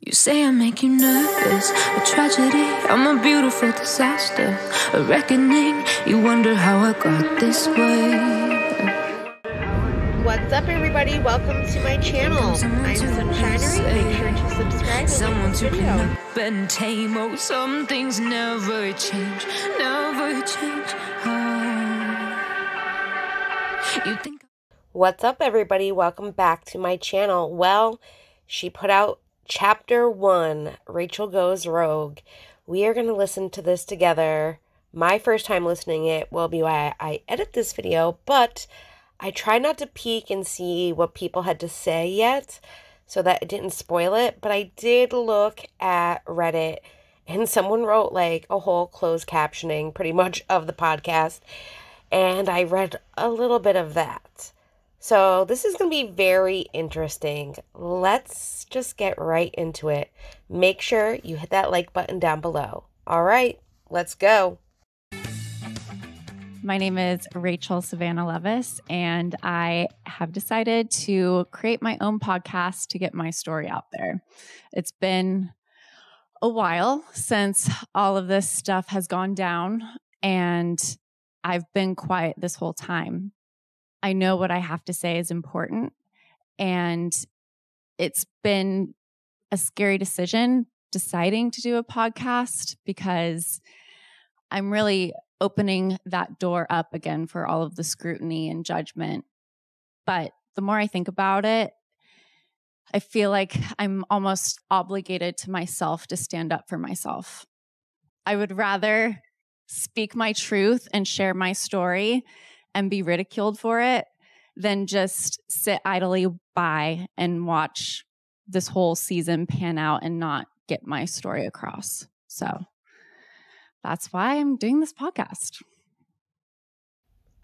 You say I make you nervous, a tragedy. I'm a beautiful disaster, a reckoning. You wonder how I got this way. What's up, everybody? Welcome to my channel. I'm Sunshinery. Make sure to subscribe Someone to clean up and tame. Oh, some things never change, never change. Oh. You think What's up, everybody? Welcome back to my channel. Well, she put out chapter one Rachel Goes Rogue. We are going to listen to this together. My first time listening it will be why I edit this video, but I try not to peek and see what people had to say yet so that it didn't spoil it. But I did look at Reddit and someone wrote like a whole closed captioning pretty much of the podcast. And I read a little bit of that. So this is going to be very interesting. Let's just get right into it. Make sure you hit that like button down below. All right, let's go. My name is Rachel Savannah Leviss, and I have decided to create my own podcast to get my story out there. It's been a while since all of this stuff has gone down, and I've been quiet this whole time. I know what I have to say is important, and it's been a scary decision deciding to do a podcast because I'm really opening that door up again for all of the scrutiny and judgment. But the more I think about it, I feel like I'm almost obligated to myself to stand up for myself. I would rather speak my truth and share my story and be ridiculed for it than just sit idly by and watch this whole season pan out and not get my story across. So that's why I'm doing this podcast.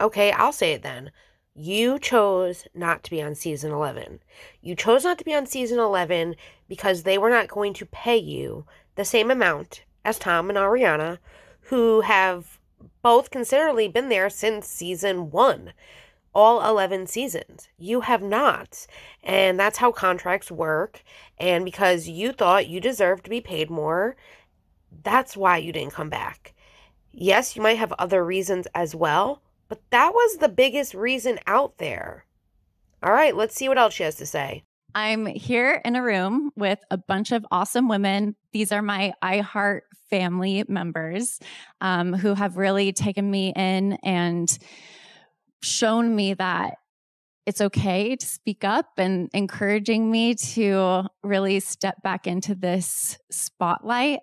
Okay, I'll say it then. You chose not to be on season 11. You chose not to be on season 11 because they were not going to pay you the same amount as Tom and Ariana, who have both considerably been there since season 1. All 11 seasons. You have not. And that's how contracts work. And because you thought you deserved to be paid more, that's why you didn't come back. Yes, you might have other reasons as well, but that was the biggest reason out there. All right, let's see what else she has to say. I'm here in a room with a bunch of awesome women. These are my iHeart family members um, who have really taken me in and shown me that it's okay to speak up and encouraging me to really step back into this spotlight.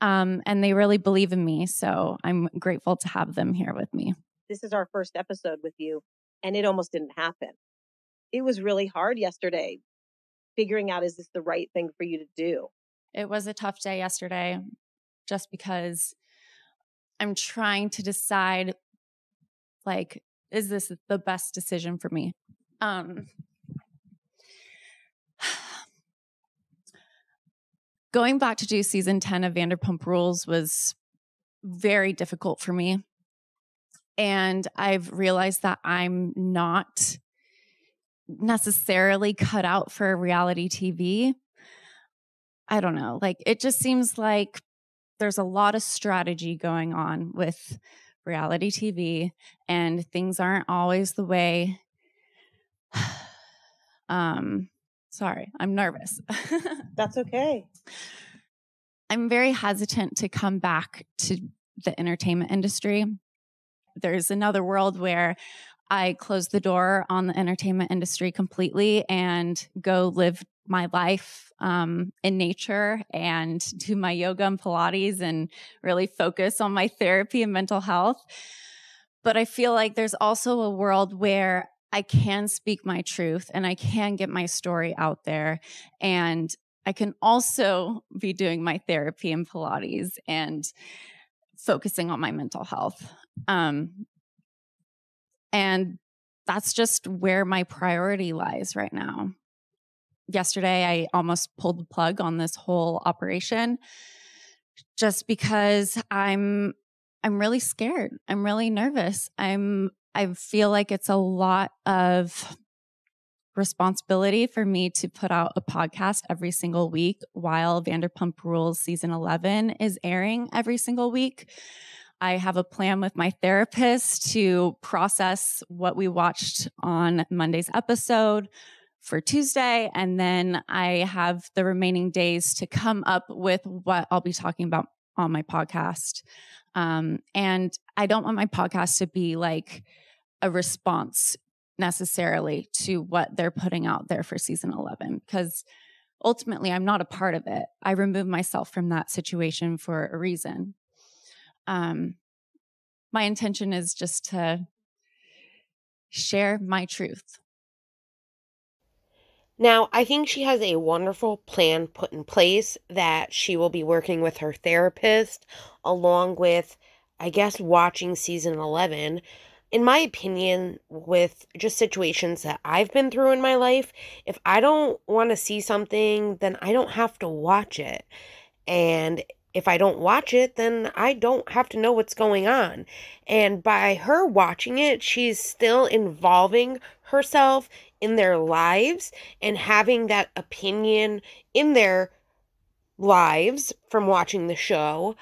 Um, and they really believe in me. So I'm grateful to have them here with me. this is our first episode with you and it almost didn't happen it was really hard yesterday figuring out is this the right thing for you to do It was a tough day yesterday just because I'm trying to decide like is this the best decision for me? Um Going back to do season 10 of Vanderpump Rules was very difficult for me. And I've realized that I'm not necessarily cut out for reality TV. I don't know. Like it just seems like there's a lot of strategy going on with reality TV and things aren't always the way um sorry, I'm nervous. that's okay I'm very hesitant to come back to the entertainment industry. There's another world where I close the door on the entertainment industry completely and go live my life um, in nature and do my yoga and Pilates and really focus on my therapy and mental health. But I feel like there's also a world where I can speak my truth and I can get my story out there. And I can also be doing my therapy and Pilates and focusing on my mental health. Um, and that's just where my priority lies right now. Yesterday, I almost pulled the plug on this whole operation just because I'm I'm really scared. I'm really nervous. I'm I feel like it's a lot of responsibility for me to put out a podcast every single week while Vanderpump Rules season 11 is airing every single week. I have a plan with my therapist to process what we watched on Monday's episode for Tuesday. And then I have the remaining days to come up with what I'll be talking about on my podcast. Um, and I don't want my podcast to be like a response necessarily to what they're putting out there for season 11 because ultimately I'm not a part of it. I removed myself from that situation for a reason. Um, my intention is just to share my truth. Now, I think she has a wonderful plan put in place that she will be working with her therapist along with, I guess, watching season 11 in my opinion, with just situations that I've been through in my life, if I don't want to see something, then I don't have to watch it. And if I don't watch it, then I don't have to know what's going on. And by her watching it, she's still involving herself in their lives and having that opinion in their lives from watching the show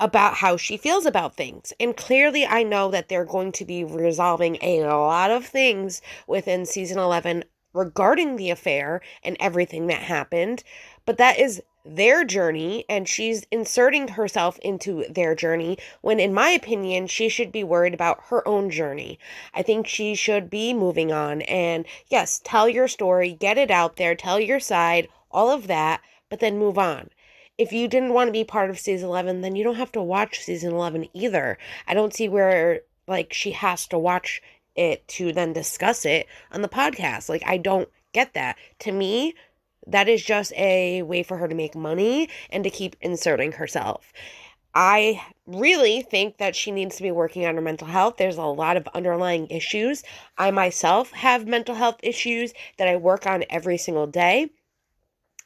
about how she feels about things. And clearly, I know that they're going to be resolving a lot of things within season 11 regarding the affair and everything that happened. But that is their journey, and she's inserting herself into their journey when, in my opinion, she should be worried about her own journey. I think she should be moving on and, yes, tell your story, get it out there, tell your side, all of that, but then move on if you didn't want to be part of season 11, then you don't have to watch season 11 either. I don't see where, like, she has to watch it to then discuss it on the podcast. Like, I don't get that. To me, that is just a way for her to make money and to keep inserting herself. I really think that she needs to be working on her mental health. There's a lot of underlying issues. I myself have mental health issues that I work on every single day.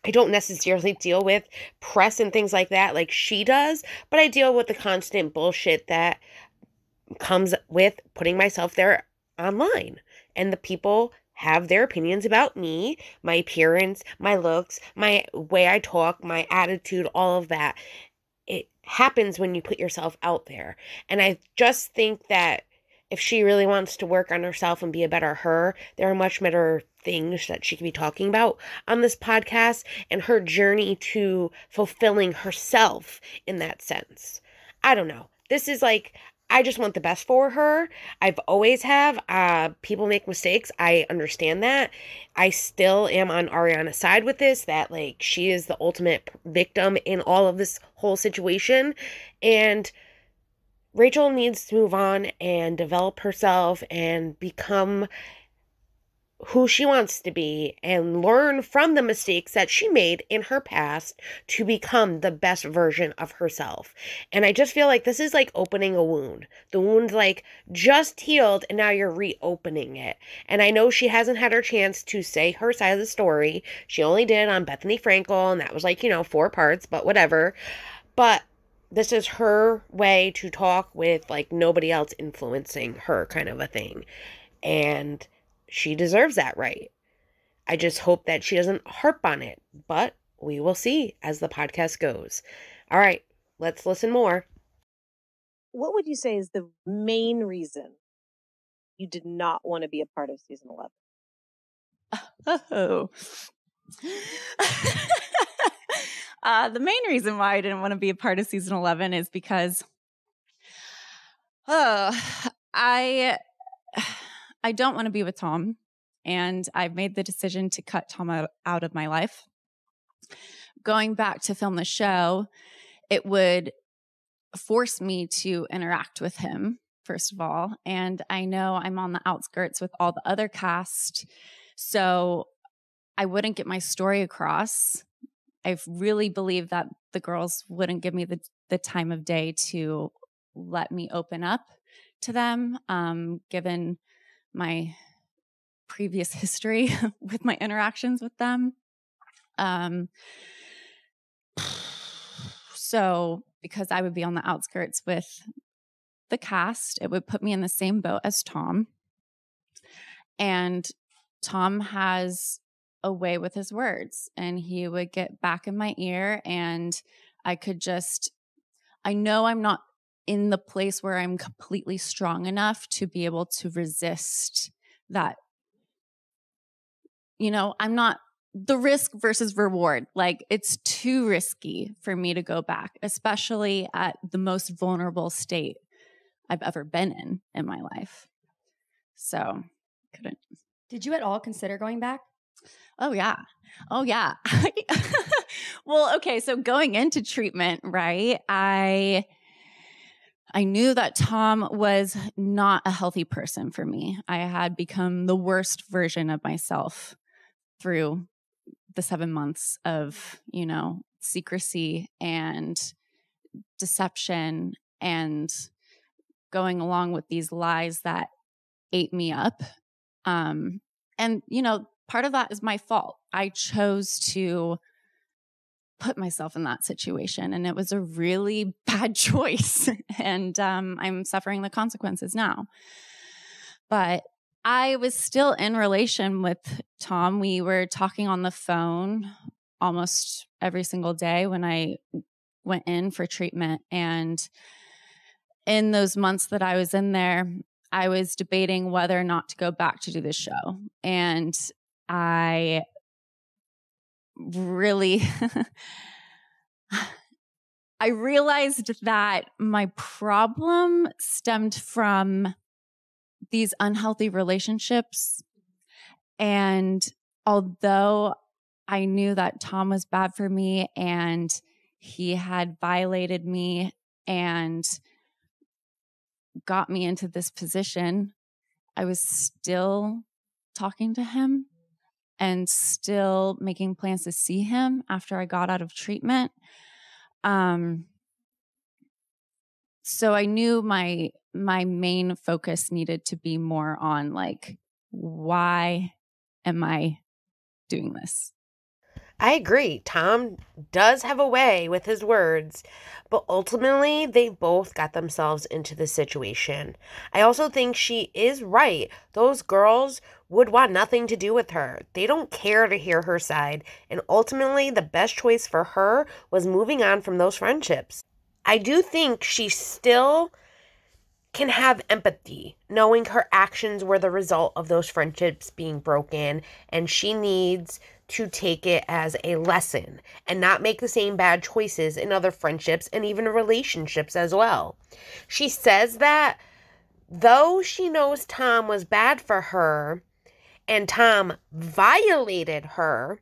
I don't necessarily deal with press and things like that like she does, but I deal with the constant bullshit that comes with putting myself there online. And the people have their opinions about me, my appearance, my looks, my way I talk, my attitude, all of that. It happens when you put yourself out there. And I just think that if she really wants to work on herself and be a better her, there are much better things that she can be talking about on this podcast and her journey to fulfilling herself in that sense. I don't know. This is like I just want the best for her. I've always have. Uh, people make mistakes. I understand that. I still am on Ariana's side with this. That like she is the ultimate victim in all of this whole situation, and Rachel needs to move on and develop herself and become who she wants to be and learn from the mistakes that she made in her past to become the best version of herself. And I just feel like this is like opening a wound. The wound like just healed and now you're reopening it. And I know she hasn't had her chance to say her side of the story. She only did on Bethenny Frankel and that was like, you know, four parts, but whatever. But this is her way to talk with like nobody else influencing her kind of a thing. And she deserves that right. I just hope that she doesn't harp on it, but we will see as the podcast goes. All right, let's listen more. What would you say is the main reason you did not want to be a part of season 11? Oh. uh, the main reason why I didn't want to be a part of season 11 is because oh, I I don't want to be with Tom. And I've made the decision to cut Tom out of my life. Going back to film the show, it would force me to interact with him, first of all. And I know I'm on the outskirts with all the other cast. So I wouldn't get my story across. I really believe that the girls wouldn't give me the, the time of day to let me open up to them, um, given my previous history with my interactions with them. Um, so, because I would be on the outskirts with the cast, it would put me in the same boat as Tom. And Tom has a way with his words, and he would get back in my ear, and I could just, I know I'm not in the place where I'm completely strong enough to be able to resist that. You know, I'm not the risk versus reward. Like it's too risky for me to go back, especially at the most vulnerable state I've ever been in in my life. So, couldn't. Did you at all consider going back? Oh, yeah. Oh, yeah. well, okay. So, going into treatment, right? I. I knew that Tom was not a healthy person for me. I had become the worst version of myself through the seven months of, you know, secrecy and deception and going along with these lies that ate me up. Um, and, you know, part of that is my fault. I chose to put myself in that situation and it was a really bad choice and um, i'm suffering the consequences now but i was still in relation with tom we were talking on the phone almost every single day when i went in for treatment and in those months that I was in there, I was debating whether or not to go back to do this show. And I really I realized that my problem stemmed from these unhealthy relationships. And although I knew that Tom was bad for me and he had violated me and got me into this position, I was still talking to him and still making plans to see him after I got out of treatment. Um, so I knew my my main focus needed to be more on like why am I doing this? I agree. Tom does have a way with his words, but ultimately they both got themselves into the situation. I also think she is right. Those girls would want nothing to do with her. They don't care to hear her side, and ultimately the best choice for her was moving on from those friendships. I do think she still can have empathy, knowing her actions were the result of those friendships being broken, and she needs to take it as a lesson and not make the same bad choices in other friendships and even relationships as well. She says that though she knows Tom was bad for her and Tom violated her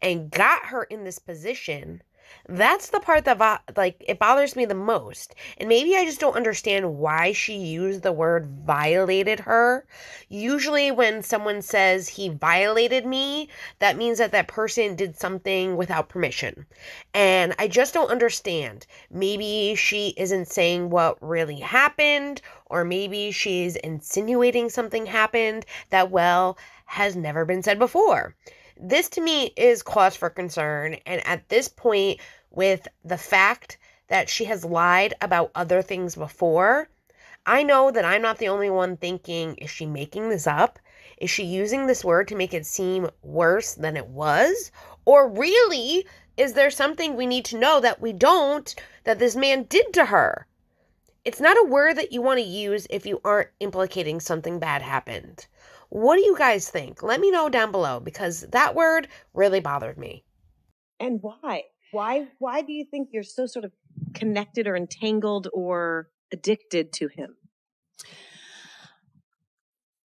and got her in this position, that's the part that like it bothers me the most. And maybe I just don't understand why she used the word violated her. Usually when someone says he violated me, that means that that person did something without permission. And I just don't understand. Maybe she isn't saying what really happened or maybe she's insinuating something happened that well has never been said before. This to me is cause for concern. And at this point, with the fact that she has lied about other things before, I know that I'm not the only one thinking, is she making this up? Is she using this word to make it seem worse than it was? Or really, is there something we need to know that we don't that this man did to her? It's not a word that you want to use if you aren't implicating something bad happened. What do you guys think? Let me know down below because that word really bothered me. And why? Why why do you think you're so sort of connected or entangled or addicted to him?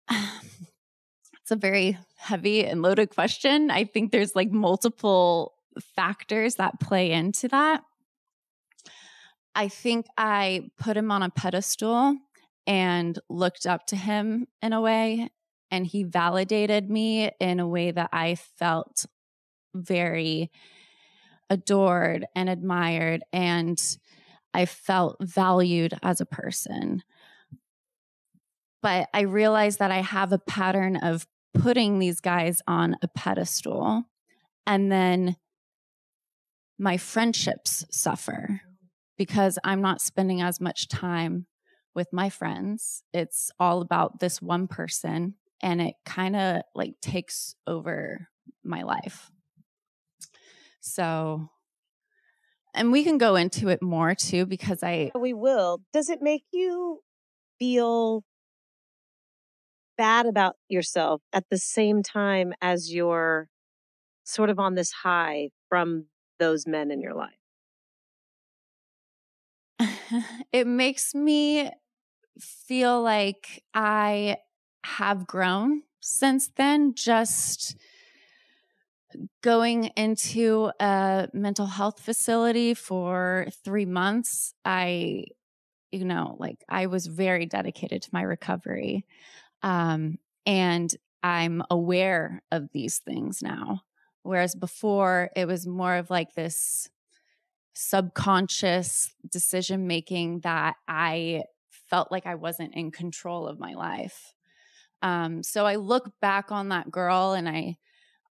It's a very heavy and loaded question. I think there's like multiple factors that play into that. I think I put him on a pedestal and looked up to him in a way and he validated me in a way that I felt very adored and admired and I felt valued as a person. But I realized that I have a pattern of putting these guys on a pedestal and then my friendships suffer because I'm not spending as much time with my friends. It's all about this one person and it kind of like takes over my life. So, and we can go into it more too because I. We will. Does it make you feel bad about yourself at the same time as you're sort of on this high from those men in your life? it makes me feel like I have grown since then, just going into a mental health facility for three months. I, you know, like I was very dedicated to my recovery. Um, and I'm aware of these things now. Whereas before, it was more of like this subconscious decision making that I felt like I wasn't in control of my life. Um, so I look back on that girl and I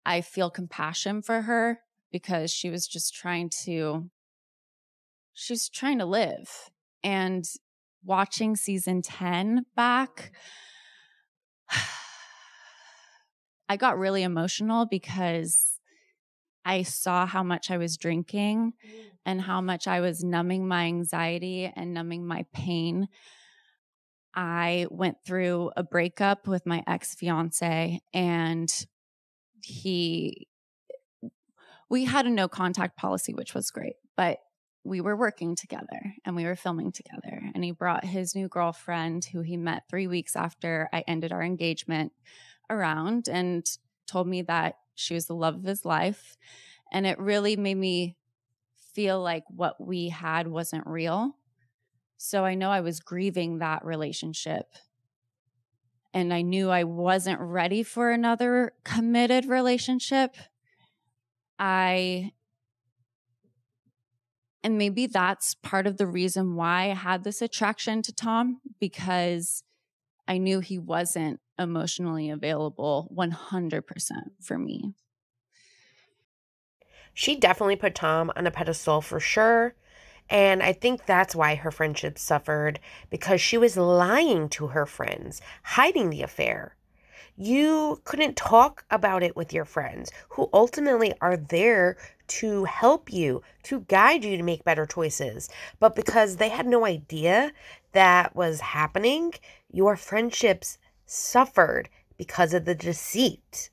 I feel compassion for her because she was just trying to she's trying to live. And watching season 10 back, I got really emotional because I saw how much I was drinking and how much I was numbing my anxiety and numbing my pain. I went through a breakup with my ex fiance, and he, we had a no contact policy, which was great, but we were working together and we were filming together. And he brought his new girlfriend, who he met three weeks after I ended our engagement, around and told me that she was the love of his life. And it really made me feel like what we had wasn't real. So I know I was grieving that relationship. And I knew I wasn't ready for another committed relationship. I, and maybe that's part of the reason why I had this attraction to Tom because I knew he wasn't emotionally available 100% for me. She definitely put Tom on a pedestal for sure. And I think that's why her friendship suffered because she was lying to her friends, hiding the affair. You couldn't talk about it with your friends who ultimately are there to help you, to guide you to make better choices. But because they had no idea that was happening, your friendships suffered because of the deceit.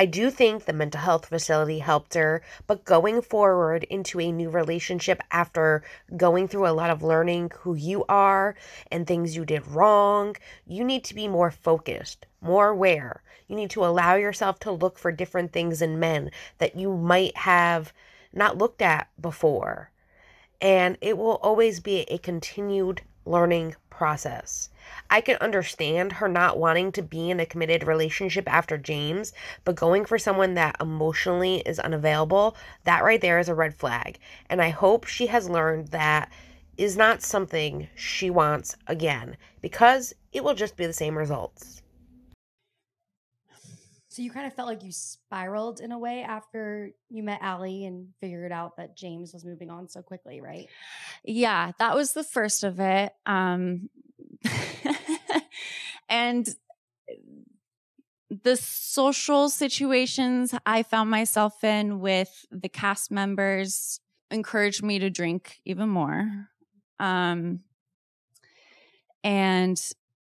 I do think the mental health facility helped her, but going forward into a new relationship after going through a lot of learning who you are and things you did wrong, you need to be more focused, more aware. You need to allow yourself to look for different things in men that you might have not looked at before. And it will always be a continued learning process. I can understand her not wanting to be in a committed relationship after James, but going for someone that emotionally is unavailable, that right there is a red flag. And I hope she has learned that is not something she wants again because it will just be the same results. So you kind of felt like you spiraled in a way after you met Ally and figured out that James was moving on so quickly, right? Yeah, that was the first of it. Um, and the social situations I found myself in with the cast members encouraged me to drink even more. Um, and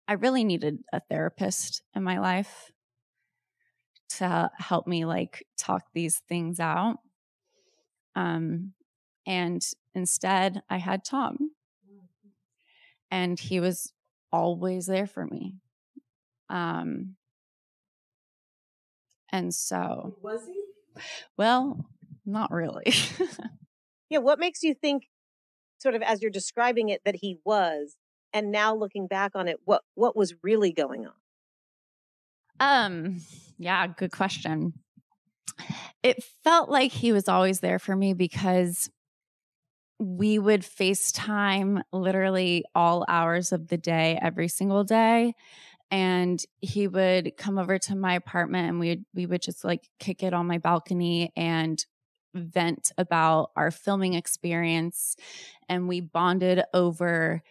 I really needed a therapist in my life to help me like talk these things out. Um, and instead, I had Tom, and he was always there for me. Um, and so, was he? Well, not really. yeah. What makes you think, sort of, as you're describing it, that he was, and now looking back on it, what what was really going on? Um, yeah, good question. It felt like he was always there for me because we would FaceTime literally all hours of the day, every single day. And he would come over to my apartment and we would, we would just like kick it on my balcony and vent about our filming experience. And we bonded over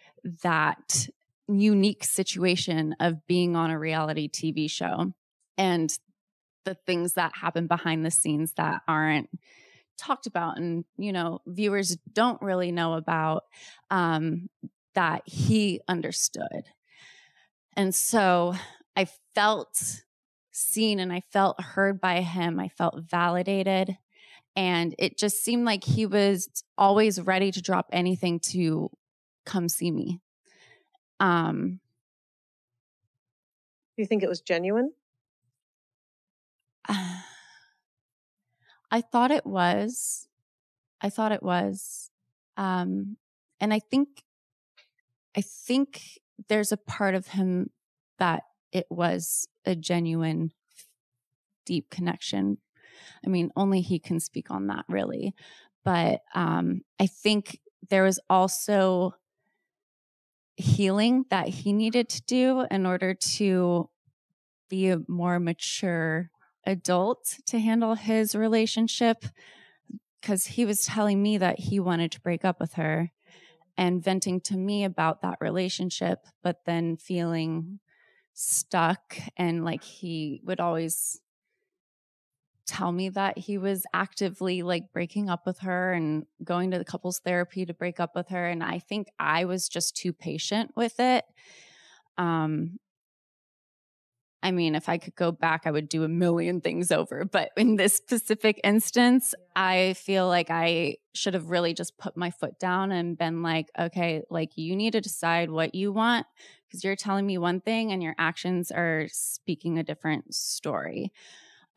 that unique situation of being on a reality TV show and the things that happen behind the scenes that aren't talked about and you know viewers don't really know about um, that he understood. And so i felt seen and i felt heard by him. I felt validated and it just seemed like he was always ready to drop anything to come see me. Um Do you think it was genuine? I thought it was. I thought it was. Um, and I think, I think there's a part of him that it was a genuine, deep connection. I mean, only he can speak on that, really. But um, I think there was also healing that he needed to do in order to be a more mature adult to handle his relationship because he was telling me that he wanted to break up with her and venting to me about that relationship, but then feeling stuck and like he would always tell me that he was actively like breaking up with her and going to the couples therapy to break up with her and I think I was just too patient with it um I mean, if I could go back, I would do a million things over. But in this specific instance, I feel like I should have really just put my foot down and been like, okay, like you need to decide what you want because you're telling me one thing and your actions are speaking a different story.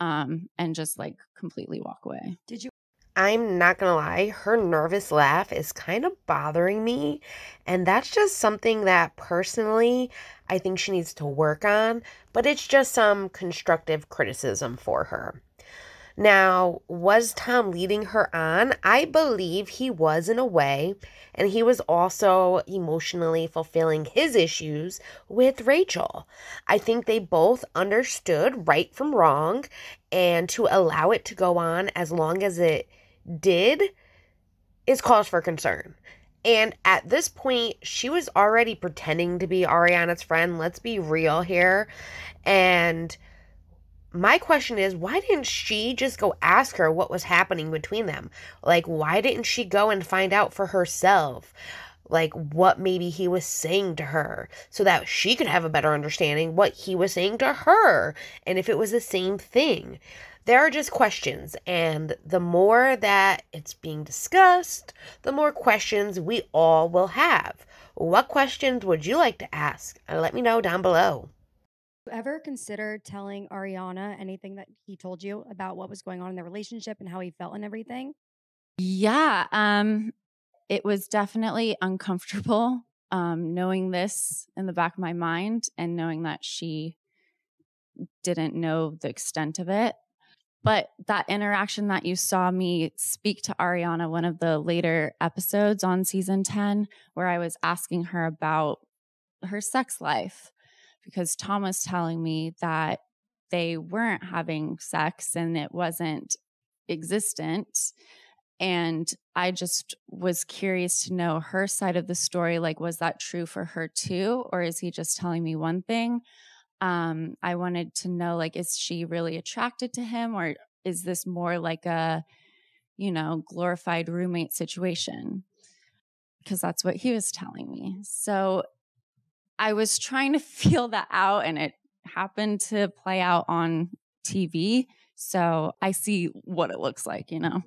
Um, and just like completely walk away. Did you I'm not gonna lie, her nervous laugh is kind of bothering me. And that's just something that personally I think she needs to work on, but it's just some constructive criticism for her. Now, was Tom leading her on? I believe he was in a way, and he was also emotionally fulfilling his issues with Rachel. I think they both understood right from wrong, and to allow it to go on as long as it did is cause for concern. And at this point, she was already pretending to be Ariana's friend. Let's be real here. And my question is, why didn't she just go ask her what was happening between them? Like, why didn't she go and find out for herself? Like, what maybe he was saying to her so that she could have a better understanding what he was saying to her and if it was the same thing there are just questions, and the more that it's being discussed, the more questions we all will have. What questions would you like to ask? Let me know down below. ever consider telling Ariana anything that he told you about what was going on in their relationship and how he felt and everything? Yeah, um, it was definitely uncomfortable um, knowing this in the back of my mind and knowing that she didn't know the extent of it. But that interaction that you saw me speak to Ariana, one of the later episodes on season 10, where I was asking her about her sex life, because Tom was telling me that they weren't having sex and it wasn't existent. And I just was curious to know her side of the story. Like, was that true for her too? Or is he just telling me one thing? Um i wanted to know like is she really attracted to him or is this more like a you know glorified roommate situation? Because that's what he was telling me. So i was trying to feel that out and it happened to play out on tv so i see what it looks like you know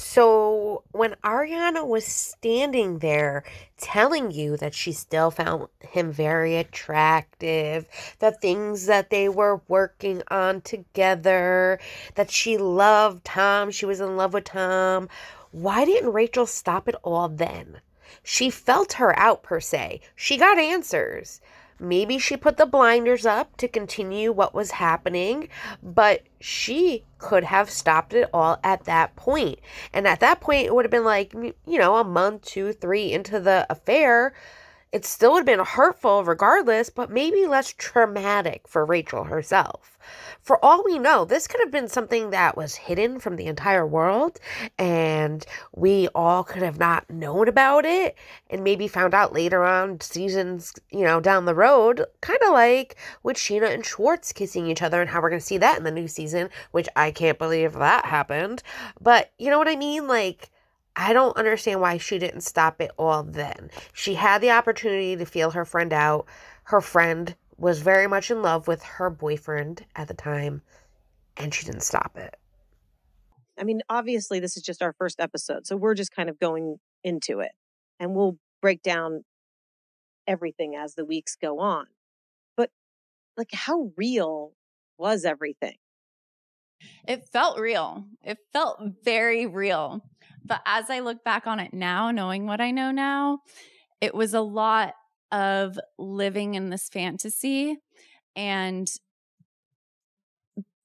So, when Ariana was standing there telling you that she still found him very attractive, the things that they were working on together, that she loved Tom, she was in love with Tom, why didn't Rachel stop it all then? She felt her out, per se. She got answers. Maybe she put the blinders up to continue what was happening, but she could have stopped it all at that point. And at that point, it would have been like, you know, a month, two, three into the affair. It still would have been hurtful regardless, but maybe less traumatic for Rachel herself. For all we know, this could have been something that was hidden from the entire world, and we all could have not known about it and maybe found out later on seasons, you know, down the road, kind of like with Scheana and Schwartz kissing each other and how we're going to see that in the new season, which I can't believe that happened. But you know what I mean? Like, I don't understand why she didn't stop it all then. She had the opportunity to feel her friend out. Her friend was very much in love with her boyfriend at the time, and she didn't stop it. I mean, obviously, this is just our first episode, so we're just kind of going into it and we'll break down everything as the weeks go on. But, like, how real was everything? It felt real. It felt very real. But as I look back on it now, knowing what I know now, it was a lot of living in this fantasy and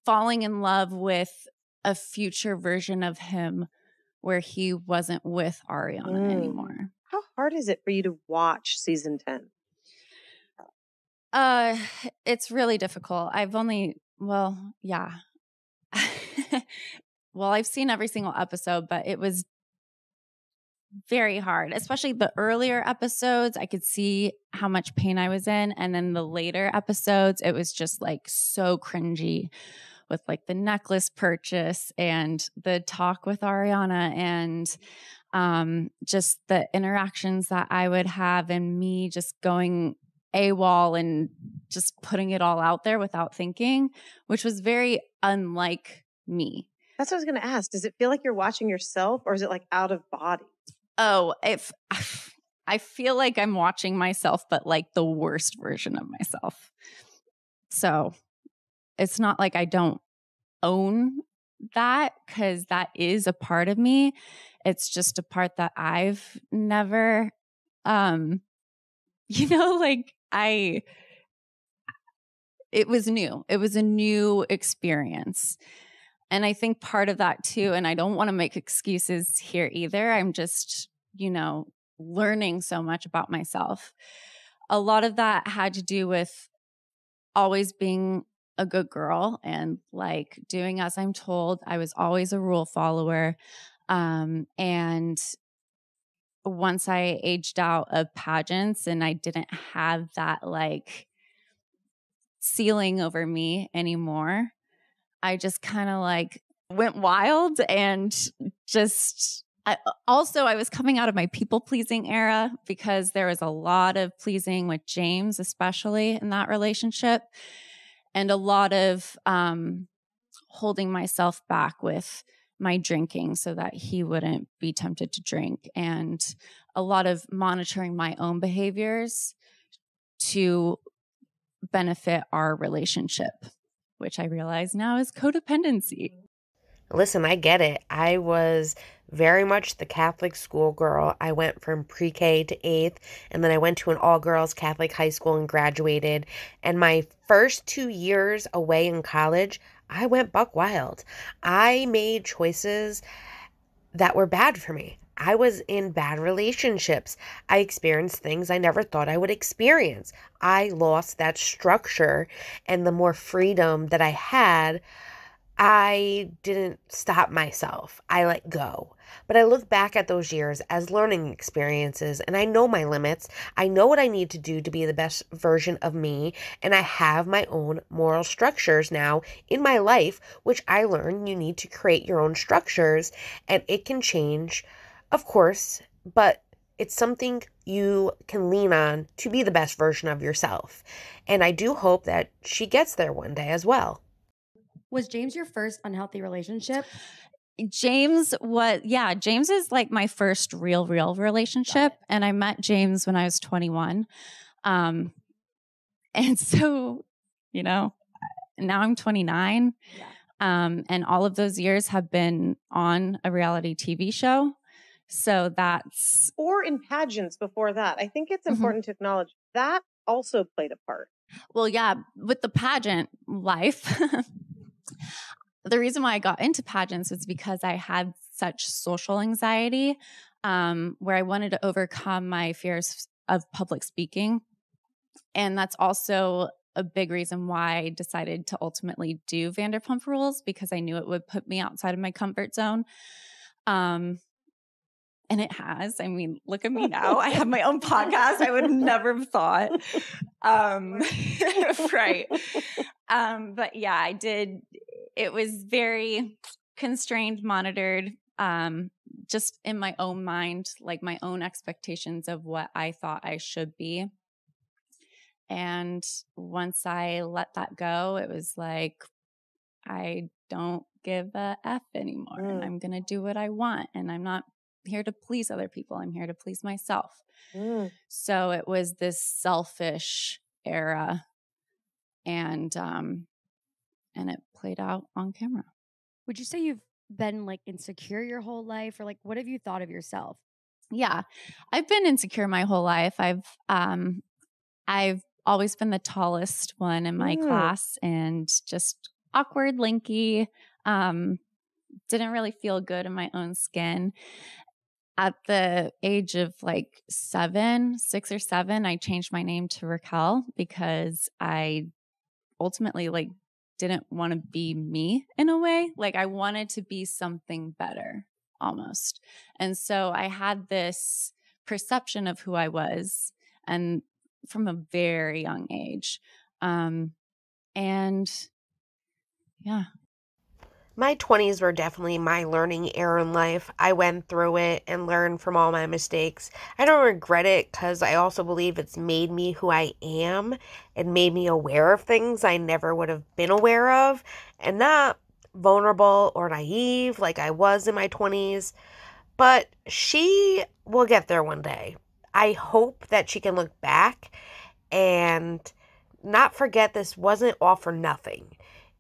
falling in love with a future version of him where he wasn't with Ariana mm. anymore. How hard is it for you to watch season 10? Uh it's really difficult. I've only well, yeah. well, I've seen every single episode, but it was very hard, especially the earlier episodes. I could see how much pain I was in. And then the later episodes, it was just like so cringy with like the necklace purchase and the talk with Ariana and um, just the interactions that I would have and me just going AWOL and just putting it all out there without thinking, which was very unlike me. That's what I was going to ask. Does it feel like you're watching yourself or is it like out of body? Oh, if I feel like I'm watching myself, but like the worst version of myself. So it's not like I don't own that because that is a part of me. It's just a part that I've never, um, you know, like I, it was new. It was a new experience. And I think part of that too, and I don't want to make excuses here either. I'm just, you know, learning so much about myself. A lot of that had to do with always being a good girl and like doing as I'm told. I was always a rule follower. Um, and once I aged out of pageants and I didn't have that like ceiling over me anymore, I just kind of like went wild and just I, also I was coming out of my people pleasing era because there was a lot of pleasing with James especially in that relationship and a lot of um holding myself back with my drinking so that he wouldn't be tempted to drink and a lot of monitoring my own behaviors to benefit our relationship which I realize now is codependency. Listen, I get it. I was very much the Catholic school girl. I went from pre K to eighth, and then I went to an all girls Catholic high school and graduated. And my first two years away in college, I went buck wild. I made choices that were bad for me. I was in bad relationships. I experienced things I never thought I would experience. I lost that structure and the more freedom that I had. I didn't stop myself. I let go. But I look back at those years as learning experiences and I know my limits. I know what I need to do to be the best version of me. And I have my own moral structures now in my life, which I learned you need to create your own structures and it can change of course, but it's something you can lean on to be the best version of yourself. And I do hope that she gets there one day as well. Was James your first unhealthy relationship? James was yeah, James is like my first real real relationship and I met James when I was 21. Um and so, you know, now I'm 29. Yeah. Um and all of those years have been on a reality TV show. So that's or in pageants before that. I think it's mm-hmm. important mm-hmm. to acknowledge that also played a part. Well, yeah, with the pageant life. the reason why I got into pageants was because I had such social anxiety um, where I wanted to overcome my fears of public speaking. And that's also a big reason why I decided to ultimately do Vanderpump Rules because I knew it would put me outside of my comfort zone. Um, and it has. I mean, look at me now. I have my own podcast. I would never have thought. Um, right. Um, but yeah, I did. It was very constrained, monitored, um, just in my own mind, like my own expectations of what I thought I should be. And once I let that go, it was like, I don't give a F anymore. Mm. And I'm going to do what I want. And I'm not here to please other people. I'm here to please myself. Mm. So it was this selfish era. And, um, and it played out on camera. Would you say you've been like insecure your whole life or like what have you thought of yourself? Yeah. I've been insecure my whole life. I've um I've always been the tallest one in my mm. class and just awkward, lanky, um didn't really feel good in my own skin. At the age of like seven, six or seven, I changed my name to Raquel because I ultimately like didn't want to be me in a way. Like I wanted to be something better almost. And so I had this perception of who I was and from a very young age. Um and yeah, my 20s were definitely my learning era in life. I went through it and learned from all my mistakes. I don't regret it because I also believe it's made me who I am and made me aware of things I never would have been aware of and not vulnerable or naive like I was in my 20s. But she will get there one day. I hope that she can look back and not forget this wasn't all for nothing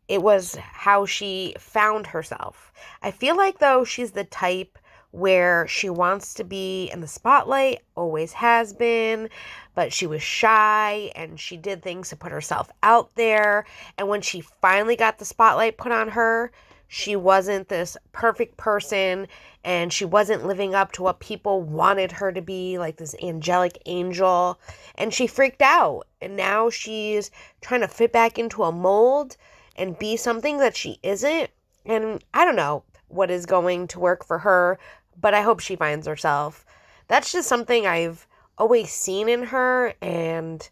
it was how she found herself. I feel like, though, she's the type where she wants to be in the spotlight, always has been, but she was shy and she did things to put herself out there. And when she finally got the spotlight put on her, she wasn't this perfect person and she wasn't living up to what people wanted her to be, like this angelic angel. And she freaked out. And now she's trying to fit back into a mold and be something that she isn't. And I don't know what is going to work for her, but I hope she finds herself. That's just something I've always seen in her and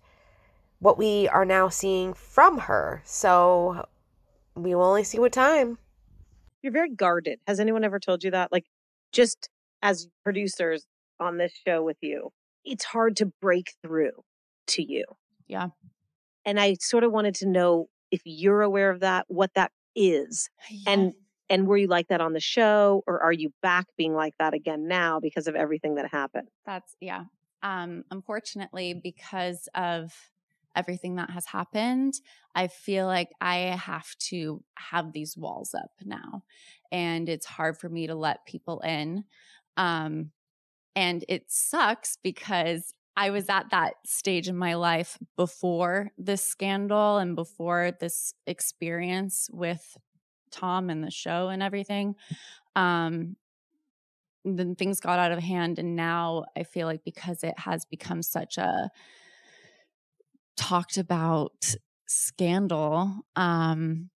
what we are now seeing from her. So we will only see with time. You're very guarded. Has anyone ever told you that? Like, just as producers on this show with you, it's hard to break through to you. Yeah. And I sort of wanted to know if you're aware of that, what that is. Yeah. And and were you like that on the show or are you back being like that again now because of everything that happened? That's yeah. Um unfortunately because of everything that has happened, I feel like I have to have these walls up now. And it's hard for me to let people in. Um and it sucks because I was at that stage in my life before this scandal and before this experience with Tom and the show and everything. Um, then things got out of hand. And now I feel like because it has become such a talked about scandal, um,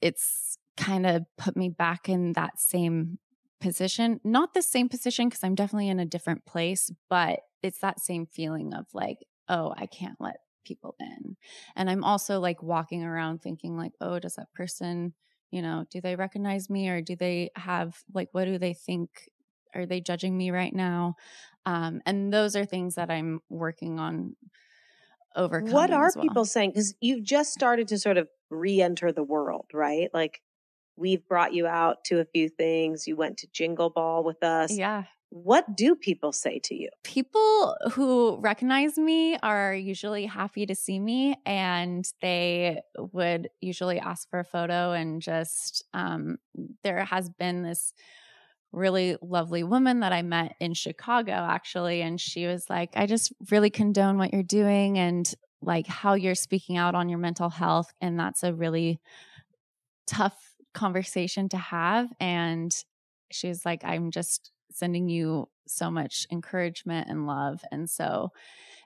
it's kind of put me back in that same position. Not the same position because I'm definitely in a different place, but it's that same feeling of like, oh, I can't let people in. And I'm also like walking around thinking like, oh, does that person, you know, do they recognize me or do they have like what do they think? Are they judging me right now? Um, and those are things that I'm working on overcoming. What are well. people saying? Because you've just started to sort of re-enter the world, right? Like we've brought you out to a few things. You went to Jingle Ball with us. Yeah. What do people say to you? People who recognize me are usually happy to see me and they would usually ask for a photo. And just, um, there has been this really lovely woman that I met in Chicago actually. And she was like, I just really condone what you're doing and like how you're speaking out on your mental health. And that's a really tough conversation to have. And she was like, I'm just sending you so much encouragement and love. And so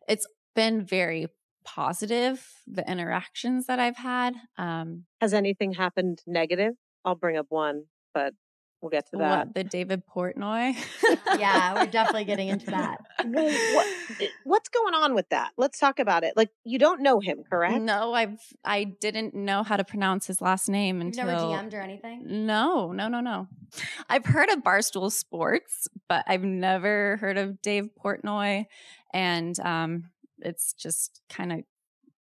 it's been very positive, the interactions that I've had. Um, Has anything happened negative? I'll bring up one, but we'll get to that. what, the David Portnoy? yeah, we're definitely getting into that. Well, what, eh, what's going on with that? Let's talk about it. Like you don't know him, correct? No, I've I didn't know how to pronounce his last name You've until never DM'd or anything? No, no, no, no. I've heard of Barstool Sports, but I've never heard of Dave Portnoy, and um, it's just kind of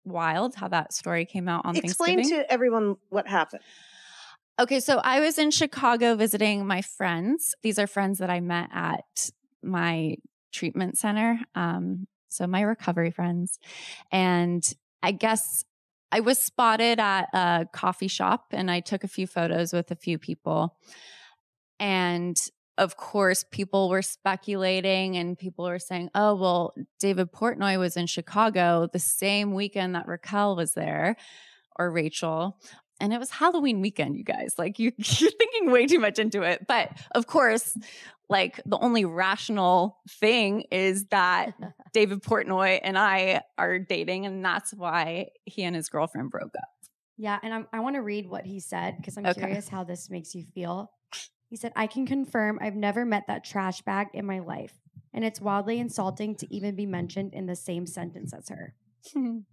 wild how that story came out on Explain Thanksgiving. to everyone what happened. Okay, so I was in Chicago visiting my friends. These are friends that I met at my treatment center. Um, so my recovery friends. And I guess I was spotted at a coffee shop and I took a few photos with a few people. And of course, people were speculating and people were saying, oh, well, David Portnoy was in Chicago the same weekend that Raquel was there or Rachel and it was Halloween weekend, you guys. Like you, you're thinking way too much into it. But of course, like the only rational thing is that David Portnoy and I are dating, and that's why he and his girlfriend broke up. Yeah, and I'm, I want to read what he said because I'm Okay. curious how this makes you feel. He said, I can confirm I've never met that trash bag in my life, and it's wildly insulting to even be mentioned in the same sentence as her.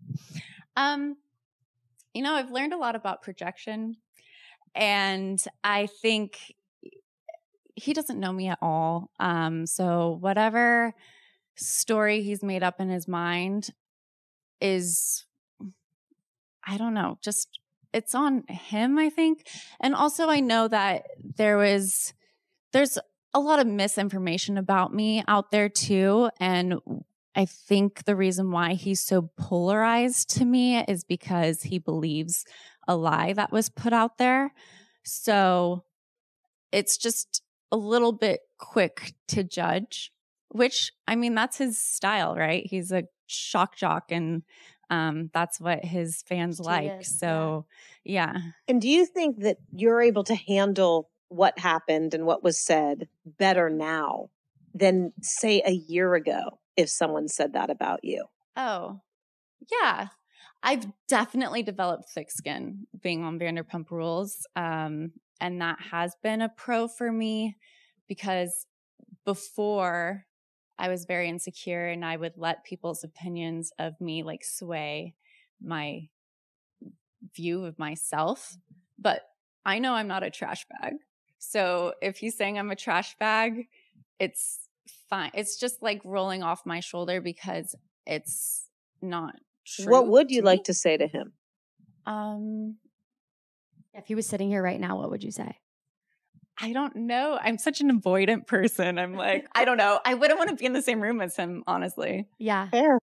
um, you know, I've learned a lot about projection, and I think he doesn't know me at all. Um, so whatever story he's made up in his mind is, I don't know, just it's on him, I think. And also, I know that there was, there's a lot of misinformation about me out there too, and I think the reason why he's so polarized to me is because he believes a lie that was put out there. So it's just a little bit quick to judge, which I mean, that's his style, right? He's a shock jock and um, that's what his fans like. So, yeah. And do you think that you're able to handle what happened and what was said better now than, say, a year ago if someone said that about you? Oh, yeah. I've definitely developed thick skin being on Vanderpump Rules. Um, and that has been a pro for me because before I was very insecure and I would let people's opinions of me like sway my view of myself. But I know I'm not a trash bag. So if he's saying I'm a trash bag, it's fine. It's just like rolling off my shoulder because it's not true. what would you to like me. to say to him? Um, If he was sitting here right now, what would you say? I don't know. I'm such an avoidant person. I'm like, I don't know. I wouldn't want to be in the same room as him, honestly. Yeah. Fair.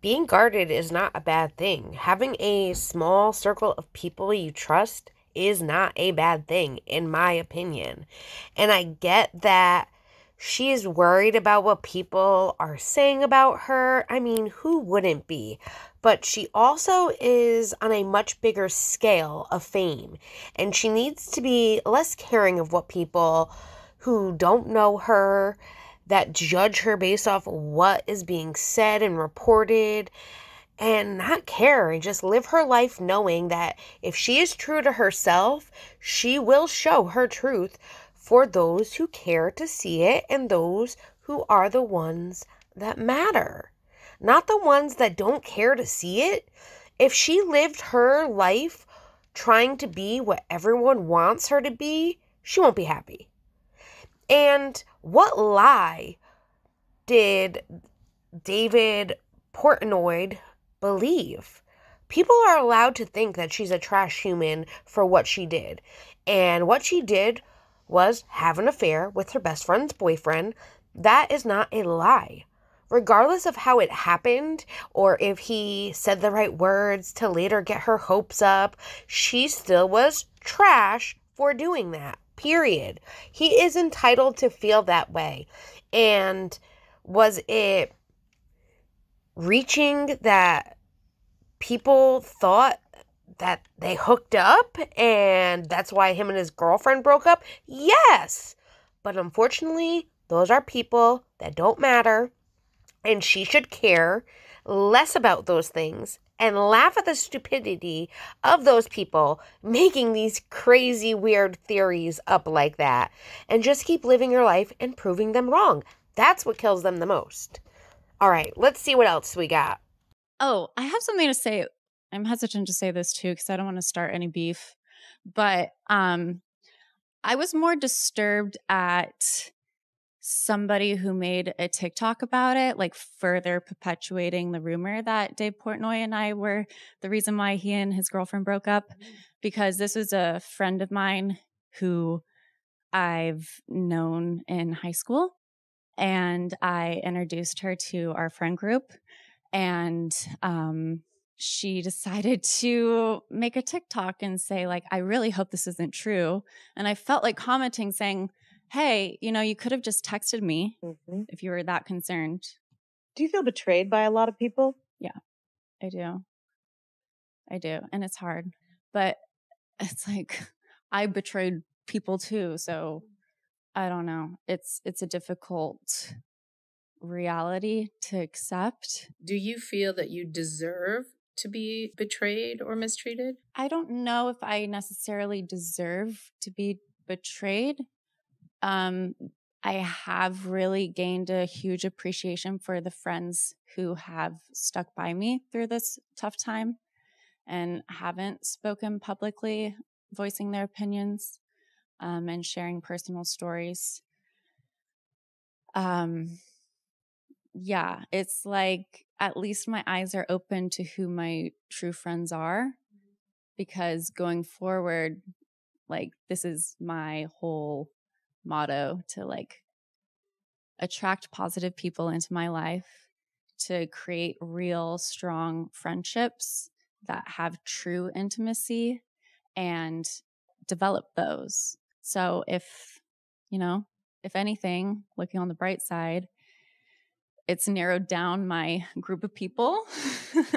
Being guarded is not a bad thing. Having a small circle of people you trust is not a bad thing, in my opinion. And I get that she is worried about what people are saying about her. I mean, who wouldn't be? But she also is on a much bigger scale of fame, and she needs to be less caring of what people who don't know her that judge her based off what is being said and reported and not care and just live her life knowing that if she is true to herself, she will show her truth for those who care to see it and those who are the ones that matter, not the ones that don't care to see it. If she lived her life trying to be what everyone wants her to be, she won't be happy. And what lie did David Portnoy believe? People are allowed to think that she's a trash human for what she did. And what she did was have an affair with her best friend's boyfriend. That is not a lie. Regardless of how it happened or if he said the right words to later get her hopes up, she still was trash for doing that. Period. He is entitled to feel that way. And was it reaching that people thought that they hooked up and that's why him and his girlfriend broke up? Yes. But unfortunately, those are people that don't matter. And she should care less about those things and laugh at the stupidity of those people making these crazy, weird theories up like that and just keep living your life and proving them wrong. That's what kills them the most. All right, let's see what else we got. Oh, I have something to say. I'm hesitant to say this too because I don't want to start any beef. But um I was more disturbed at somebody who made a TikTok about it, like further perpetuating the rumor that Dave Portnoy and I were the reason why he and his girlfriend broke up. Because this was a friend of mine who I've known in high school. And I introduced her to our friend group. And um, she decided to make a TikTok and say, like, I really hope this isn't true. And I felt like commenting saying, hey, you know, you could have just texted me Mhm. if you were that concerned. Do you feel betrayed by a lot of people? Yeah, I do. I do. And it's hard. But it's like I betrayed people too. So I don't know. It's it's a difficult reality to accept. Do you feel that you deserve to be betrayed or mistreated? I don't know if I necessarily deserve to be betrayed. Um, I have really gained a huge appreciation for the friends who have stuck by me through this tough time and haven't spoken publicly, voicing their opinions um, and sharing personal stories. Um, yeah, it's like at least my eyes are open to who my true friends are because going forward, like this is my whole motto to like attract positive people into my life, to create real, strong friendships that have true intimacy and develop those. So if, you know, if anything, looking on the bright side, it's narrowed down my group of people.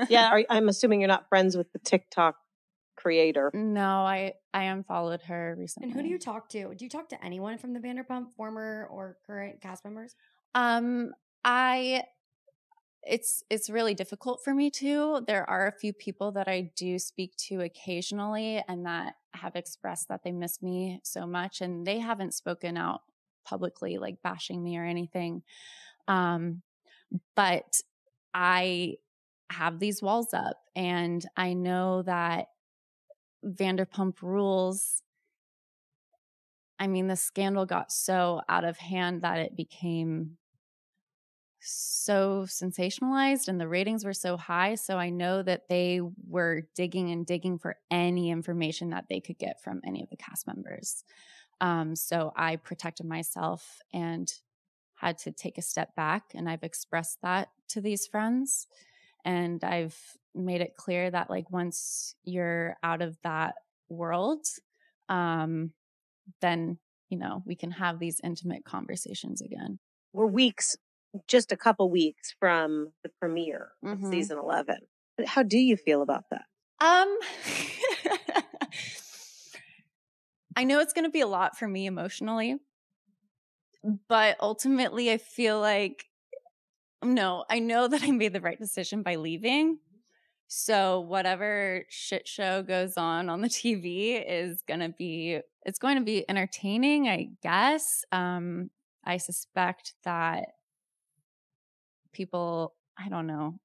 Yeah, are, I'm assuming you're not friends with the TikTok creator. no, I I unfollowed her recently. And who do you talk to? Do you talk to anyone from the Vanderpump, former or current cast members? Um, I it's it's really difficult for me to. There are a few people that I do speak to occasionally and that have expressed that they miss me so much and they haven't spoken out publicly like bashing me or anything. Um but I have these walls up and I know that Vanderpump rules I mean, the scandal got so out of hand that it became so sensationalized and the ratings were so high. So I know that they were digging and digging for any information that they could get from any of the cast members. Um, so I protected myself and had to take a step back. And I've expressed that to these friends. And I've made it clear that, like, once you're out of that world, um, then, you know, we can have these intimate conversations again. We're weeks, just a couple weeks from the premiere of Mhm. season 11. How do you feel about that? Um, I know it's going to be a lot for me emotionally, but ultimately, I feel like no, I know that I made the right decision by leaving. So whatever shit show goes on on the TV is going to be it's going to be entertaining, I guess. Um I suspect that people I don't know.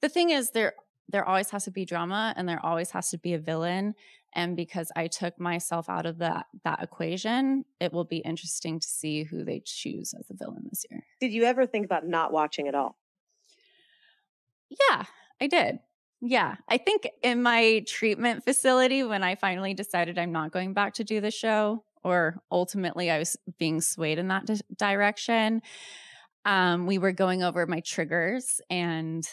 The thing is there there always has to be drama and there always has to be a villain and because I took myself out of that that equation, it will be interesting to see who they choose as the villain this year. Did you ever think about not watching at all? Yeah, I did. Yeah, I think in my treatment facility, when I finally decided I'm not going back to do the show, or ultimately I was being swayed in that di- direction, um, we were going over my triggers and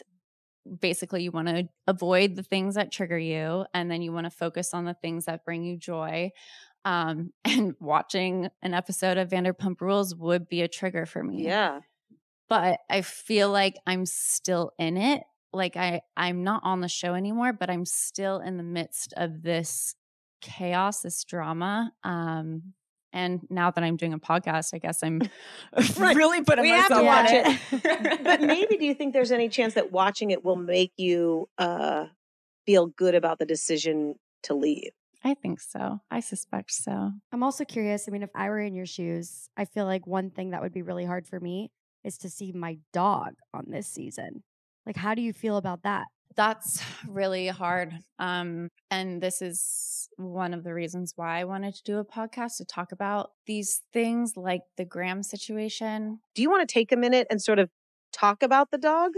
basically you want to avoid the things that trigger you and then you want to focus on the things that bring you joy um, and watching an episode of vanderpump rules would be a trigger for me Yeah. but I feel like I'm still in it. Like I I'm not on the show anymore, but I'm still in the midst of this chaos, this drama. Um And now that I'm doing a podcast, I guess I'm Right. really putting We have to myself watch on it. but maybe do you think there's any chance that watching it will make you uh feel good about the decision to leave? I think so. I suspect so. I'm also curious. I mean, if I were in your shoes, I feel like one thing that would be really hard for me is to see my dog on this season. Like, how do you feel about that? That's really hard. Um, and this is one of the reasons why I wanted to do a podcast to talk about these things like the Graham situation. Do you want to take a minute and sort of talk about the dog?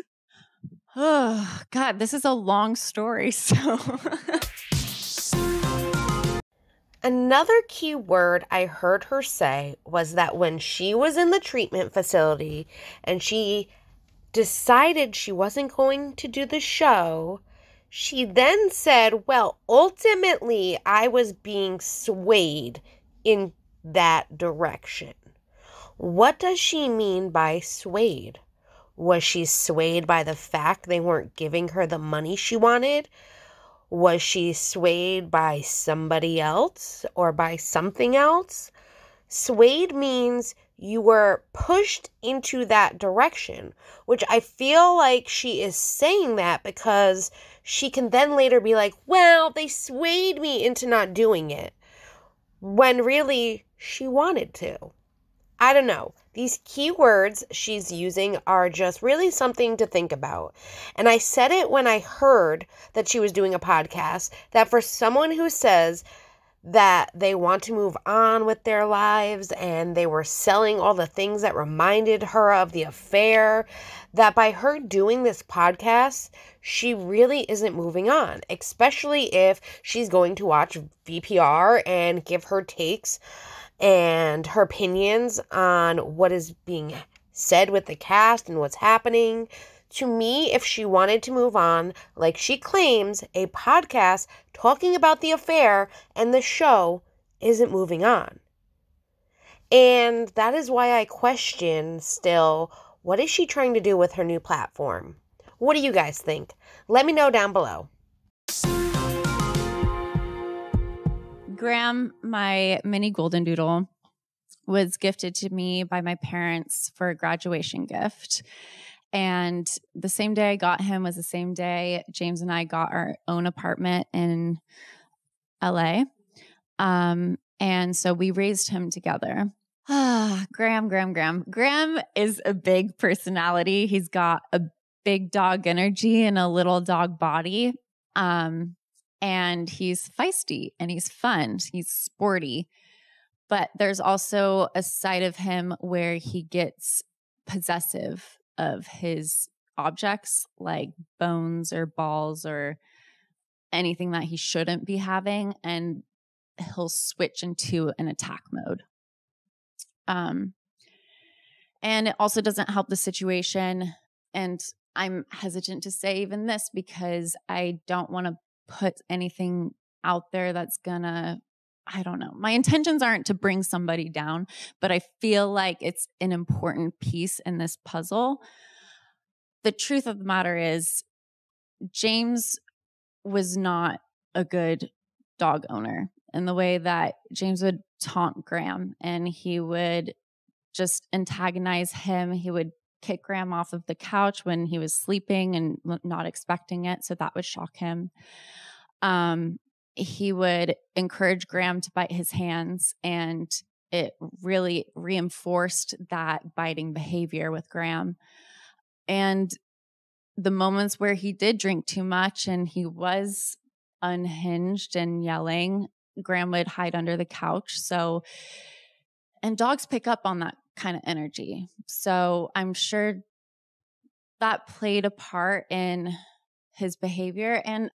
Oh, God, this is a long story. So, Another key word I heard her say was that when she was in the treatment facility and she decided she wasn't going to do the show, she then said, Well, ultimately, I was being swayed in that direction. What does she mean by swayed? Was she swayed by the fact they weren't giving her the money she wanted? Was she swayed by somebody else or by something else? Swayed means you were pushed into that direction, which I feel like she is saying that because she can then later be like, well, they swayed me into not doing it, when really she wanted to. I don't know. These keywords she's using are just really something to think about. And I said it when I heard that she was doing a podcast that for someone who says that they want to move on with their lives and they were selling all the things that reminded her of the affair, that by her doing this podcast, she really isn't moving on, especially if she's going to watch VPR and give her takes and her opinions on what is being said with the cast and what's happening. To me, if she wanted to move on, like she claims, a podcast talking about the affair and the show isn't moving on. And that is why I question still what is she trying to do with her new platform? What do you guys think? Let me know down below. Graham, my mini golden doodle, was gifted to me by my parents for a graduation gift. And the same day I got him was the same day James and I got our own apartment in LA. Um, and so we raised him together. Ah, Graham, Graham, Graham. Graham is a big personality. He's got a big dog energy and a little dog body. Um, and he's feisty and he's fun. He's sporty. But there's also a side of him where he gets possessive of his objects like bones or balls or anything that he shouldn't be having and he'll switch into an attack mode. Um and it also doesn't help the situation and i'm hesitant to say even this because i don't want to put anything out there that's gonna I don't know. My intentions aren't to bring somebody down, but I feel like it's an important piece in this puzzle. The truth of the matter is, James was not a good dog owner in the way that James would taunt Graham and he would just antagonize him. He would kick Graham off of the couch when he was sleeping and not expecting it. So that would shock him. Um, he would encourage Graham to bite his hands, and it really reinforced that biting behavior with Graham. And the moments where he did drink too much and he was unhinged and yelling, Graham would hide under the couch. So, and dogs pick up on that kind of energy. So I'm sure that played a part in his behavior. And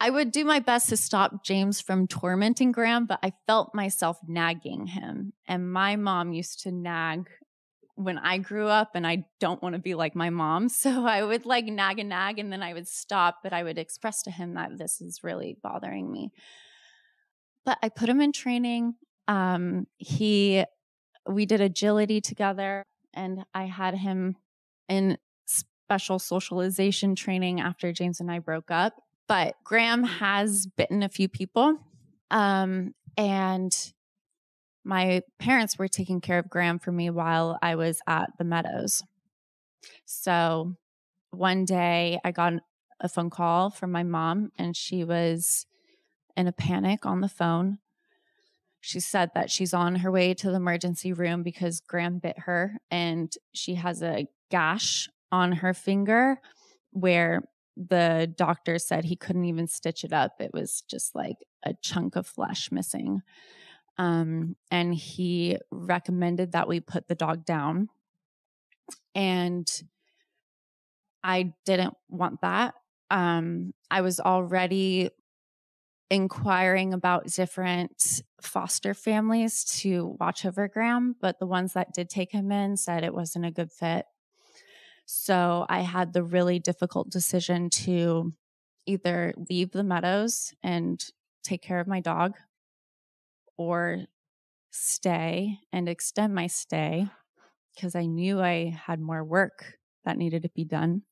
I would do my best to stop James from tormenting Graham, but I felt myself nagging him. And my mom used to nag when I grew up, and I don't want to be like my mom. So I would like nag and nag, and then I would stop, but I would express to him that this is really bothering me. But I put him in training. Um, he, we did agility together, and I had him in special socialization training after James and I broke up but Graham has bitten a few people. Um, and my parents were taking care of Graham for me while I was at the Meadows. So one day I got a phone call from my mom, and she was in a panic on the phone. She said that she's on her way to the emergency room because Graham bit her, and she has a gash on her finger where the doctor said he couldn't even stitch it up. It was just like a chunk of flesh missing. Um, and he recommended that we put the dog down. And I didn't want that. Um, I was already inquiring about different foster families to watch over Graham, but the ones that did take him in said it wasn't a good fit. So I had the really difficult decision to either leave the meadows and take care of my dog or stay and extend my stay because I knew I had more work that needed to be done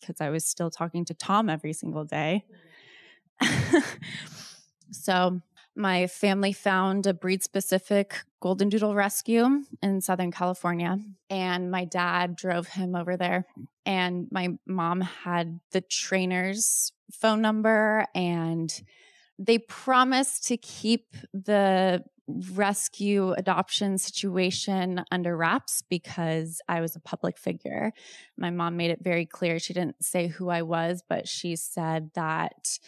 because I was still talking to Tom every single day. so my family found a breed specific golden doodle rescue in Southern California, and my dad drove him over there. And my mom had the trainer's phone number, and they promised to keep the rescue adoption situation under wraps because I was a public figure. My mom made it very clear. She didn't say who I was, but she said that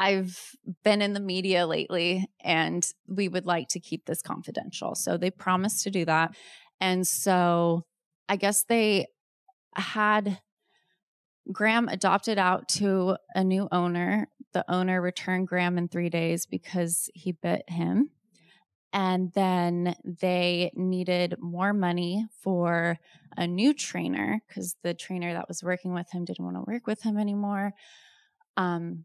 I've been in the media lately and we would like to keep this confidential. So they promised to do that. And so I guess they had Graham adopted out to a new owner. The owner returned Graham in three days because he bit him. And then they needed more money for a new trainer because the trainer that was working with him didn't want to work with him anymore. Um,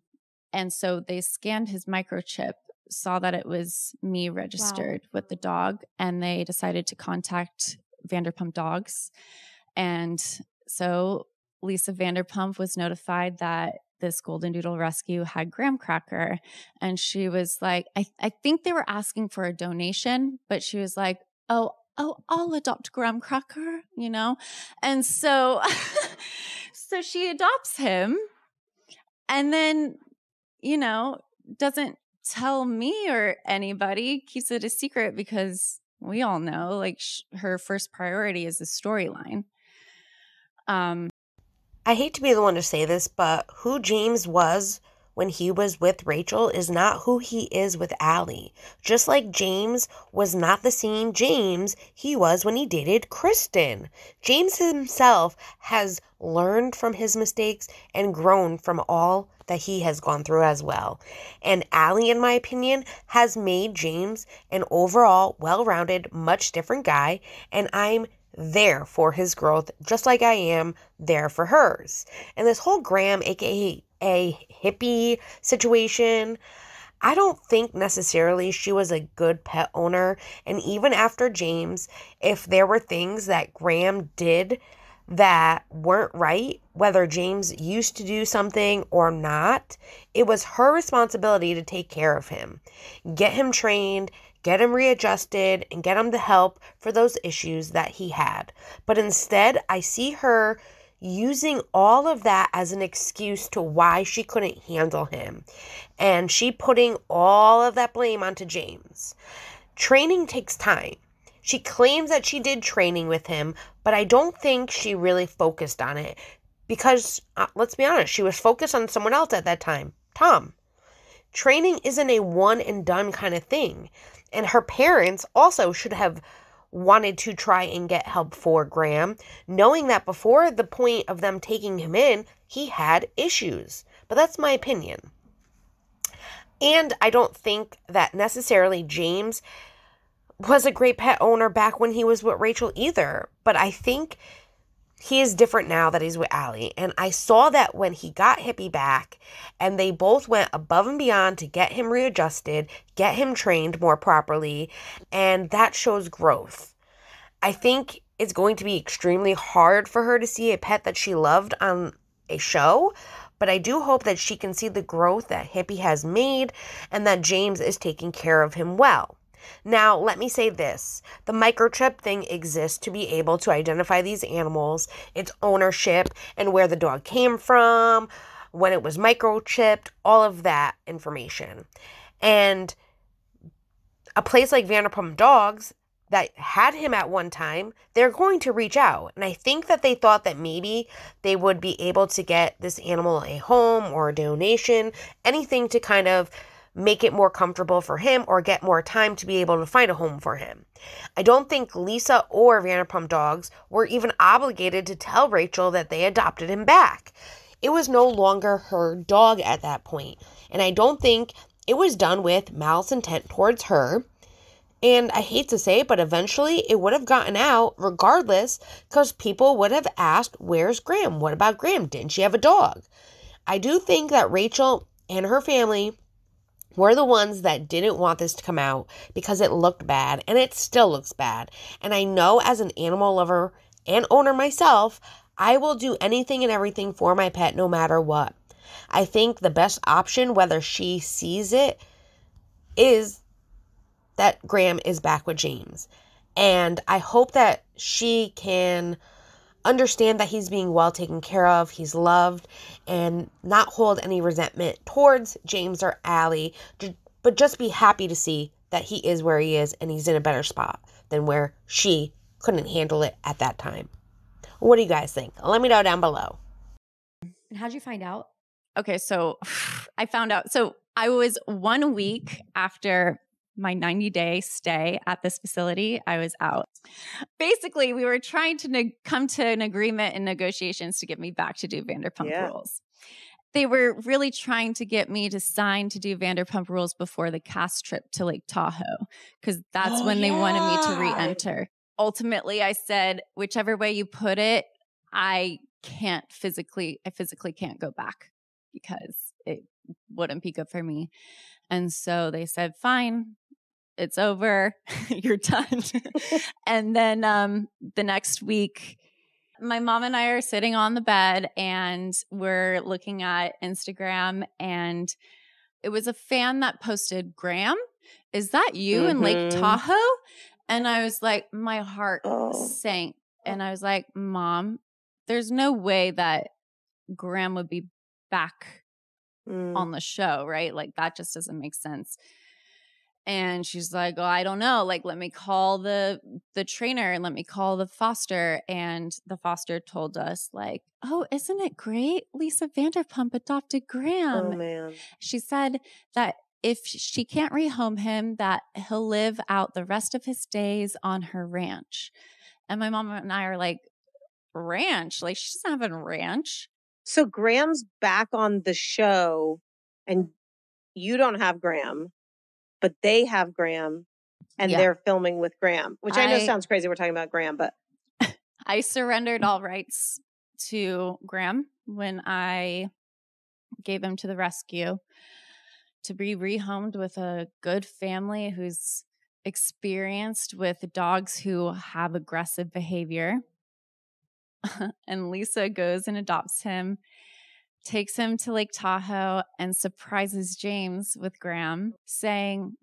and so they scanned his microchip, saw that it was me registered wow. with the dog, and they decided to contact Vanderpump Dogs. And so Lisa Vanderpump was notified that this golden doodle rescue had graham cracker and she was like I, I think they were asking for a donation but she was like oh oh i'll adopt graham cracker you know and so so she adopts him and then you know, doesn't tell me or anybody, keeps it a secret because we all know like sh- her first priority is the storyline. Um I hate to be the one to say this, but who James was when he was with Rachel is not who he is with Ally. Just like James was not the same James he was when he dated Kristen. James himself has learned from his mistakes and grown from all that he has gone through as well. And Ally, in my opinion, has made James an overall well rounded, much different guy. And I'm there for his growth, just like I am there for hers. And this whole Graham, aka a hippie situation. I don't think necessarily she was a good pet owner. And even after James, if there were things that Graham did that weren't right, whether James used to do something or not, it was her responsibility to take care of him, get him trained, get him readjusted, and get him the help for those issues that he had. But instead, I see her using all of that as an excuse to why she couldn't handle him. And she putting all of that blame onto James. Training takes time. She claims that she did training with him, but I don't think she really focused on it because, uh, let's be honest, she was focused on someone else at that time Tom. Training isn't a one and done kind of thing. And her parents also should have wanted to try and get help for Graham, knowing that before the point of them taking him in, he had issues. But that's my opinion. And I don't think that necessarily James was a great pet owner back when he was with Rachel either. But I think he is different now that he's with Ally. And I saw that when he got Hippie back and they both went above and beyond to get him readjusted, get him trained more properly, and that shows growth. I think it's going to be extremely hard for her to see a pet that she loved on a show, but I do hope that she can see the growth that Hippie has made and that James is taking care of him well. Now, let me say this the microchip thing exists to be able to identify these animals, its ownership, and where the dog came from, when it was microchipped, all of that information. And a place like Vanderpump Dogs that had him at one time, they're going to reach out. And I think that they thought that maybe they would be able to get this animal a home or a donation, anything to kind of make it more comfortable for him or get more time to be able to find a home for him. I don't think Lisa or Vanderpump Dogs were even obligated to tell Rachel that they adopted him back. It was no longer her dog at that point, and I don't think it was done with malice intent towards her. And I hate to say it, but eventually it would have gotten out regardless because people would have asked, Where's Graham? What about Graham? Didn't she have a dog? I do think that Rachel and her family were the ones that didn't want this to come out because it looked bad and it still looks bad. And I know as an animal lover and owner myself, I will do anything and everything for my pet no matter what. I think the best option, whether she sees it, is that Graham is back with James. And I hope that she can understand that he's being well taken care of, he's loved, and not hold any resentment towards James or Ally, but just be happy to see that he is where he is and he's in a better spot than where she couldn't handle it at that time. What do you guys think? Let me know down below. And how'd you find out? Okay, so I found out. So I was one week after my 90 day stay at this facility, I was out. Basically, we were trying to ne- come to an agreement in negotiations to get me back to do Vanderpump Yeah. Rules. They were really trying to get me to sign to do Vanderpump Rules before the cast trip to Lake Tahoe, because that's Oh, when they wanted me to yeah. re enter. Ultimately, I said, whichever way you put it, I can't physically, I physically can't go back because it wouldn't be good for me. And so they said, fine, it's over. You're done. and then um, the next week, my mom and I are sitting on the bed and we're looking at Instagram and it was a fan that posted, Graham, is that you in Lake Mhm. Tahoe? And I was like, my heart Oh. sank. And I was like, Mom, there's no way that Graham would be back Mm. on the show, right? Like that just doesn't make sense. And she's like, "Oh, I don't know. Like let me call the the trainer and let me call the foster." And the foster told us like, "Oh, isn't it great? Lisa Vanderpump adopted oh, Graham." oh man. She said that if she can't rehome him, that he'll live out the rest of his days on her ranch. And my mom and I are like, "Ranch? Like she doesn't have a ranch." So Graham's back on the show and you don't have Graham, but they have Graham and Yeah. they're filming with Graham, which I know sounds crazy. We're talking about Graham, but I surrendered all rights to Graham when I gave him to the rescue to be rehomed with a good family who's experienced with dogs who have aggressive behavior. and Lisa goes and adopts him, takes him to Lake Tahoe, and surprises James with Graham, saying,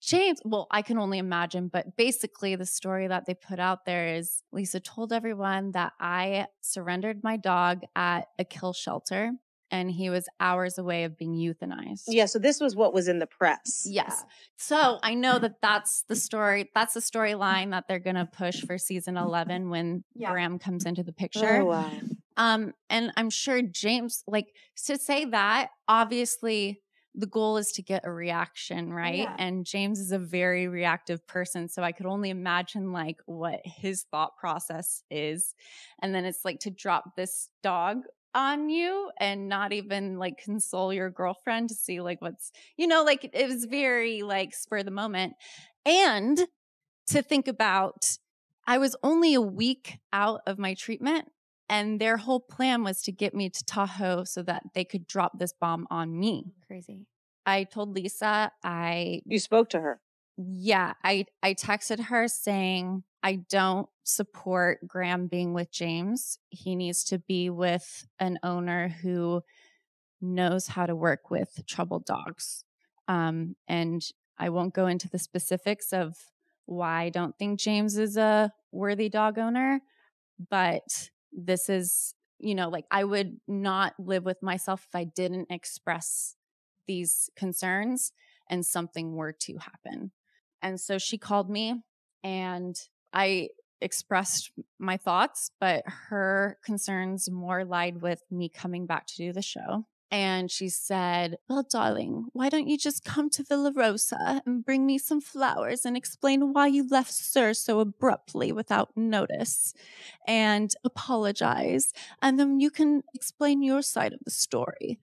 James, well, I can only imagine, but basically, the story that they put out there is Lisa told everyone that I surrendered my dog at a kill shelter and he was hours away of being euthanized. yeah, so this was what was in the press. Yes. So I know that that's the story. That's the storyline that they're going to push for season 11 when Yeah. Graham comes into the oh, picture. Oh, wow. Um, and I'm sure James, like, to say that, obviously, the goal is to get a reaction, right? Yeah. And James is a very reactive person. So I could only imagine, like, what his thought process is. And then it's like to drop this dog on you and not even like console your girlfriend to see like what's you know like it was very like spur the moment and to think about i was only a week out of my treatment and their whole plan was to get me to tahoe so that they could drop this bomb on me Crazy. i told lisa i You spoke to her. yeah i i texted her saying i don't support graham being with james he needs to be with an owner who knows how to work with troubled dogs um and I won't go into the specifics of why I don't think James is a worthy dog owner, but this is, you know, like I would not live with myself if I didn't express these concerns and something were to happen. And so she called me and I expressed my thoughts, but her concerns more lied with me coming back to do the show. And she said, Well, darling, why don't you just come to Villa Rosa and bring me some flowers and explain why you left SUR so abruptly without notice and apologize? And then you can explain your side of the story.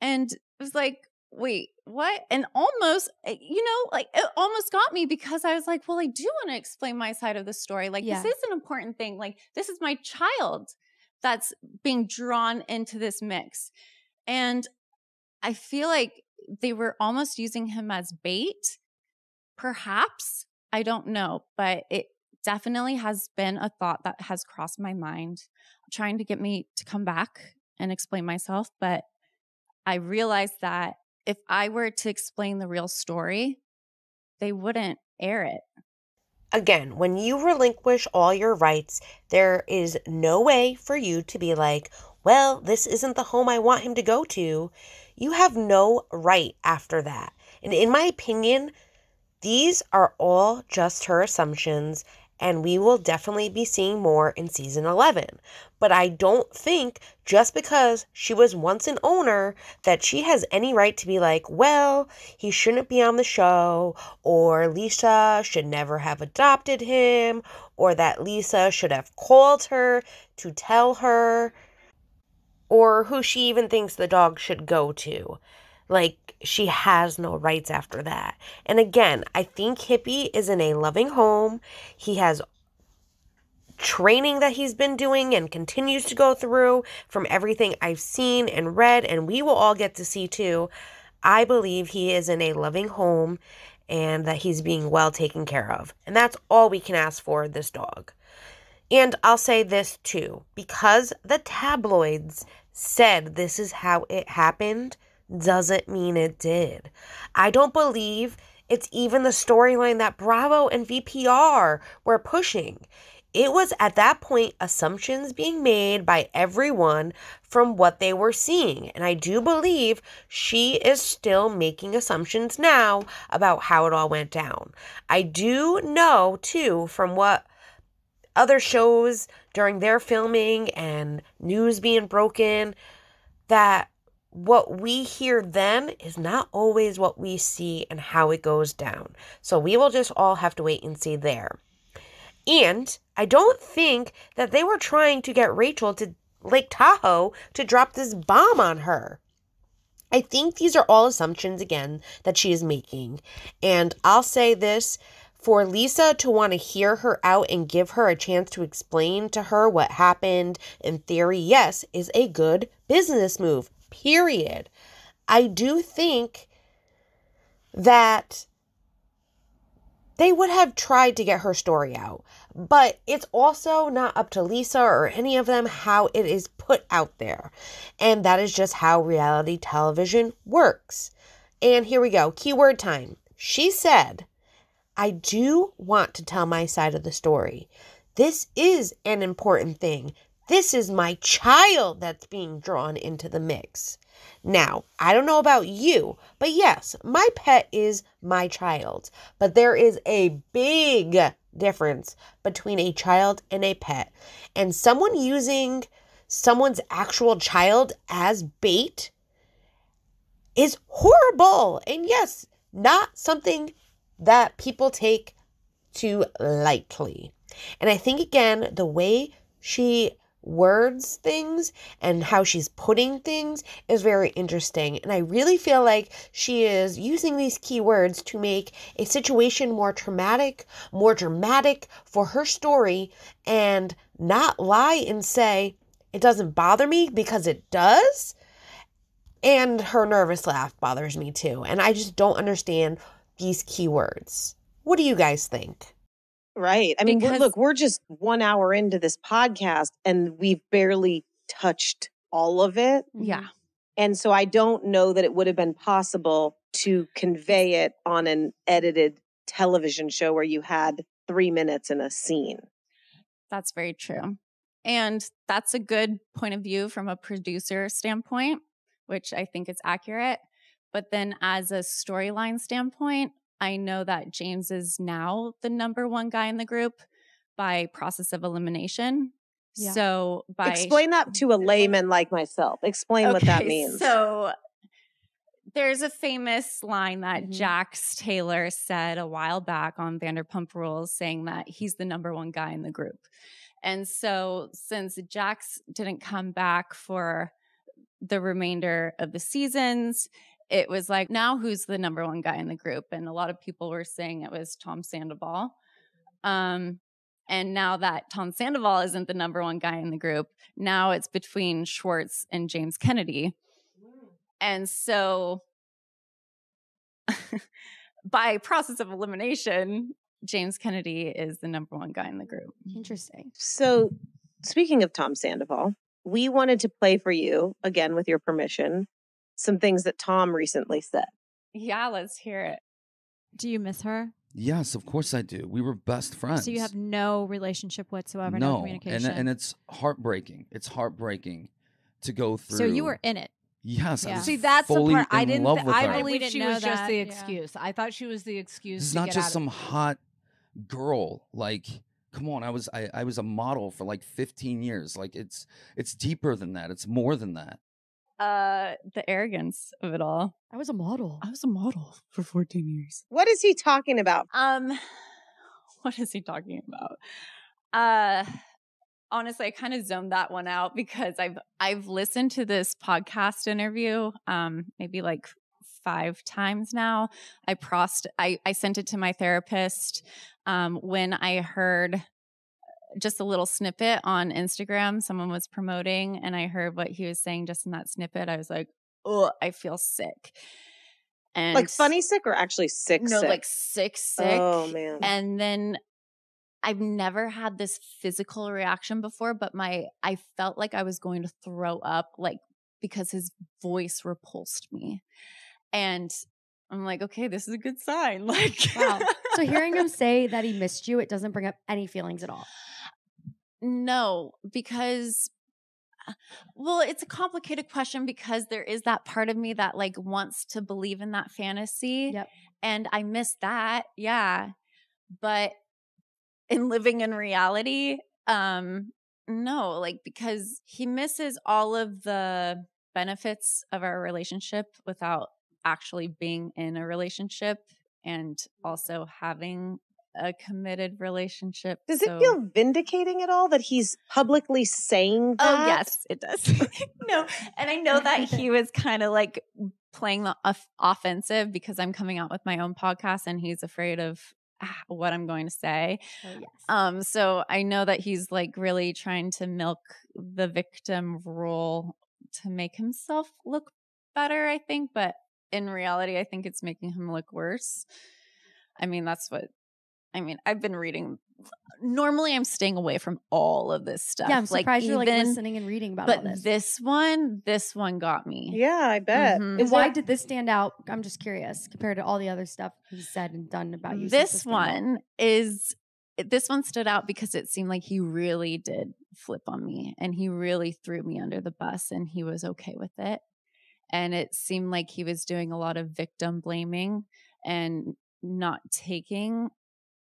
And it was like, wait, what? And almost, eh, you know, like it almost got me because I was like, well, I do want to explain my side of the story. Like, Yeah. this is an important thing. Like, this is my child that's being drawn into this mix. And I feel like they were almost using him as bait. Perhaps. I don't know, but it definitely has been a thought that has crossed my mind, trying to get me to come back and explain myself. But I realized that if I were to explain the real story, they wouldn't air it. Again, when you relinquish all your rights, there is no way for you to be like, well, this isn't the home I want him to go to. You have no right after that. And in my opinion, these are all just her assumptions, and we will definitely be seeing more in season 11. But I don't think just because she was once an owner that she has any right to be like, well, he shouldn't be on the show, or Lisa should never have adopted him, or that Lisa should have called her to tell her, or who she even thinks the dog should go to. Like, she has no rights after that. And again, I think Hippie is in a loving home. He has training that he's been doing and continues to go through from everything I've seen and read, and we will all get to see too. I believe he is in a loving home and that he's being well taken care of. And that's all we can ask for this dog. And I'll say this too because the tabloids said this is how it happened, doesn't mean it did. I don't believe it's even the storyline that Bravo and VPR were pushing. It was at that point assumptions being made by everyone from what they were seeing. And I do believe she is still making assumptions now about how it all went down. I do know, too, from what other shows during their filming and news being broken, that what we hear then is not always what we see and how it goes down. So we will just all have to wait and see there. And I don't think that they were trying to get Rachel to Lake Tahoe to drop this bomb on her. I think these are all assumptions again that she is making. And I'll say this for Lisa to want to hear her out and give her a chance to explain to her what happened, in theory, yes, is a good business move, period. I do think that they would have tried to get her story out. But it's also not up to Lisa or any of them how it is put out there. And that is just how reality television works. And here we go keyword time. She said, I do want to tell my side of the story. This is an important thing. This is my child that's being drawn into the mix. Now, I don't know about you, but yes, my pet is my child. But there is a big difference between a child and a pet. And someone using someone's actual child as bait is horrible. And yes, not something that people take too lightly. And I think, again, the way she words things and how she's putting things is very interesting. And I really feel like she is using these keywords to make a situation more traumatic, more dramatic for her story, and not lie and say, it doesn't bother me because it does. And her nervous laugh bothers me too. And I just don't understand these keywords. What do you guys think? Right. I mean, we're, Because- look, we're just one hour into this podcast and we've barely touched all of it. Yeah. Mm-hmm. And so I don't know that it would have been possible to convey it on an edited television show where you had three minutes in a scene. That's very true. And that's a good point of view from a producer standpoint, which I think is accurate. But then, as a storyline standpoint, I know that James is now the number one guy in the group by process of elimination. Yeah. So, by Explain that to a layman like myself. Explain what that means. So there's a famous line that Mhm. Jax Taylor said a while back on Vanderpump Rules saying that he's the number one guy in the group. And so since Jax didn't come back for the remainder of the seasons, it was like, now who's the number one guy in the group? And a lot of people were saying it was Tom Sandoval. Um, and now that Tom Sandoval isn't the number one guy in the group, now it's between Schwartz and James Kennedy. And so, by process of elimination, James Kennedy is the number one guy in the group. Interesting. So, speaking of Tom Sandoval, we wanted to play for you, again, with your permission, some things that Tom recently said. Yeah, let's hear it. Do you miss her? Yes, of course I do. We were best friends. So you have no relationship whatsoever, no, no, communication. and and it's heartbreaking. It's heartbreaking to go through. so you were in it. Yes, I Yeah. was See, that's the part I didn't. th- I believe she know was just that, the yeah. excuse. I thought she was the excuse. This is not get just out some of hot girl. Like, come on, I was I, I was a model for like 15 years. Like, it's it's deeper than that. It's more than that. Uh, the arrogance of it all. I was a model. I was a model for 14 years. What is he talking about? Um, what is he talking about? Uh, honestly, I kind of zoned that one out because I've I've listened to this podcast interview, um, maybe like five times now. I prost I I sent it to my therapist um when I heard just a little snippet on Instagram someone was promoting and I heard what he was saying just in that snippet. I was like, "Oh, I feel sick." And Like funny sick or actually sick no, sick? like sick, sick. Oh man. And then I've never had this physical reaction before, but my I felt like I was going to throw up, like because his voice repulsed me. And I'm like, okay, this is a good sign. Like, Wow. So hearing him say that he missed you, it doesn't bring up any feelings at all. No, because uh, well, it's a complicated question because there is that part of me that like wants to believe in that fantasy. Yep. And I miss that. Yeah. But in living in reality, um no, like because he misses all of the benefits of our relationship without actually being in a relationship and also having a committed relationship. Does So- it feel vindicating at all that he's publicly saying that? Oh yes, it does. no, and I know that he was kind of like playing the off- offensive because I'm coming out with my own podcast, and he's afraid of ah, what I'm going to say. Oh yes. Um, so I know that he's like really trying to milk the victim role to make himself look better. I think, but in reality, I think it's making him look worse. I mean, that's what. I mean, I've been reading. Normally, I'm staying away from all of this stuff. yeah, I'm surprised you're like listening and reading about all but this. this one, this one got me. Yeah, I bet. Mhm. and why did this stand out? I'm just curious compared to all the other stuff he said and done about you. This one is this one stood out because it seemed like he really did flip on me and he really threw me under the bus and he was okay with it. And it seemed like he was doing a lot of victim blaming and not taking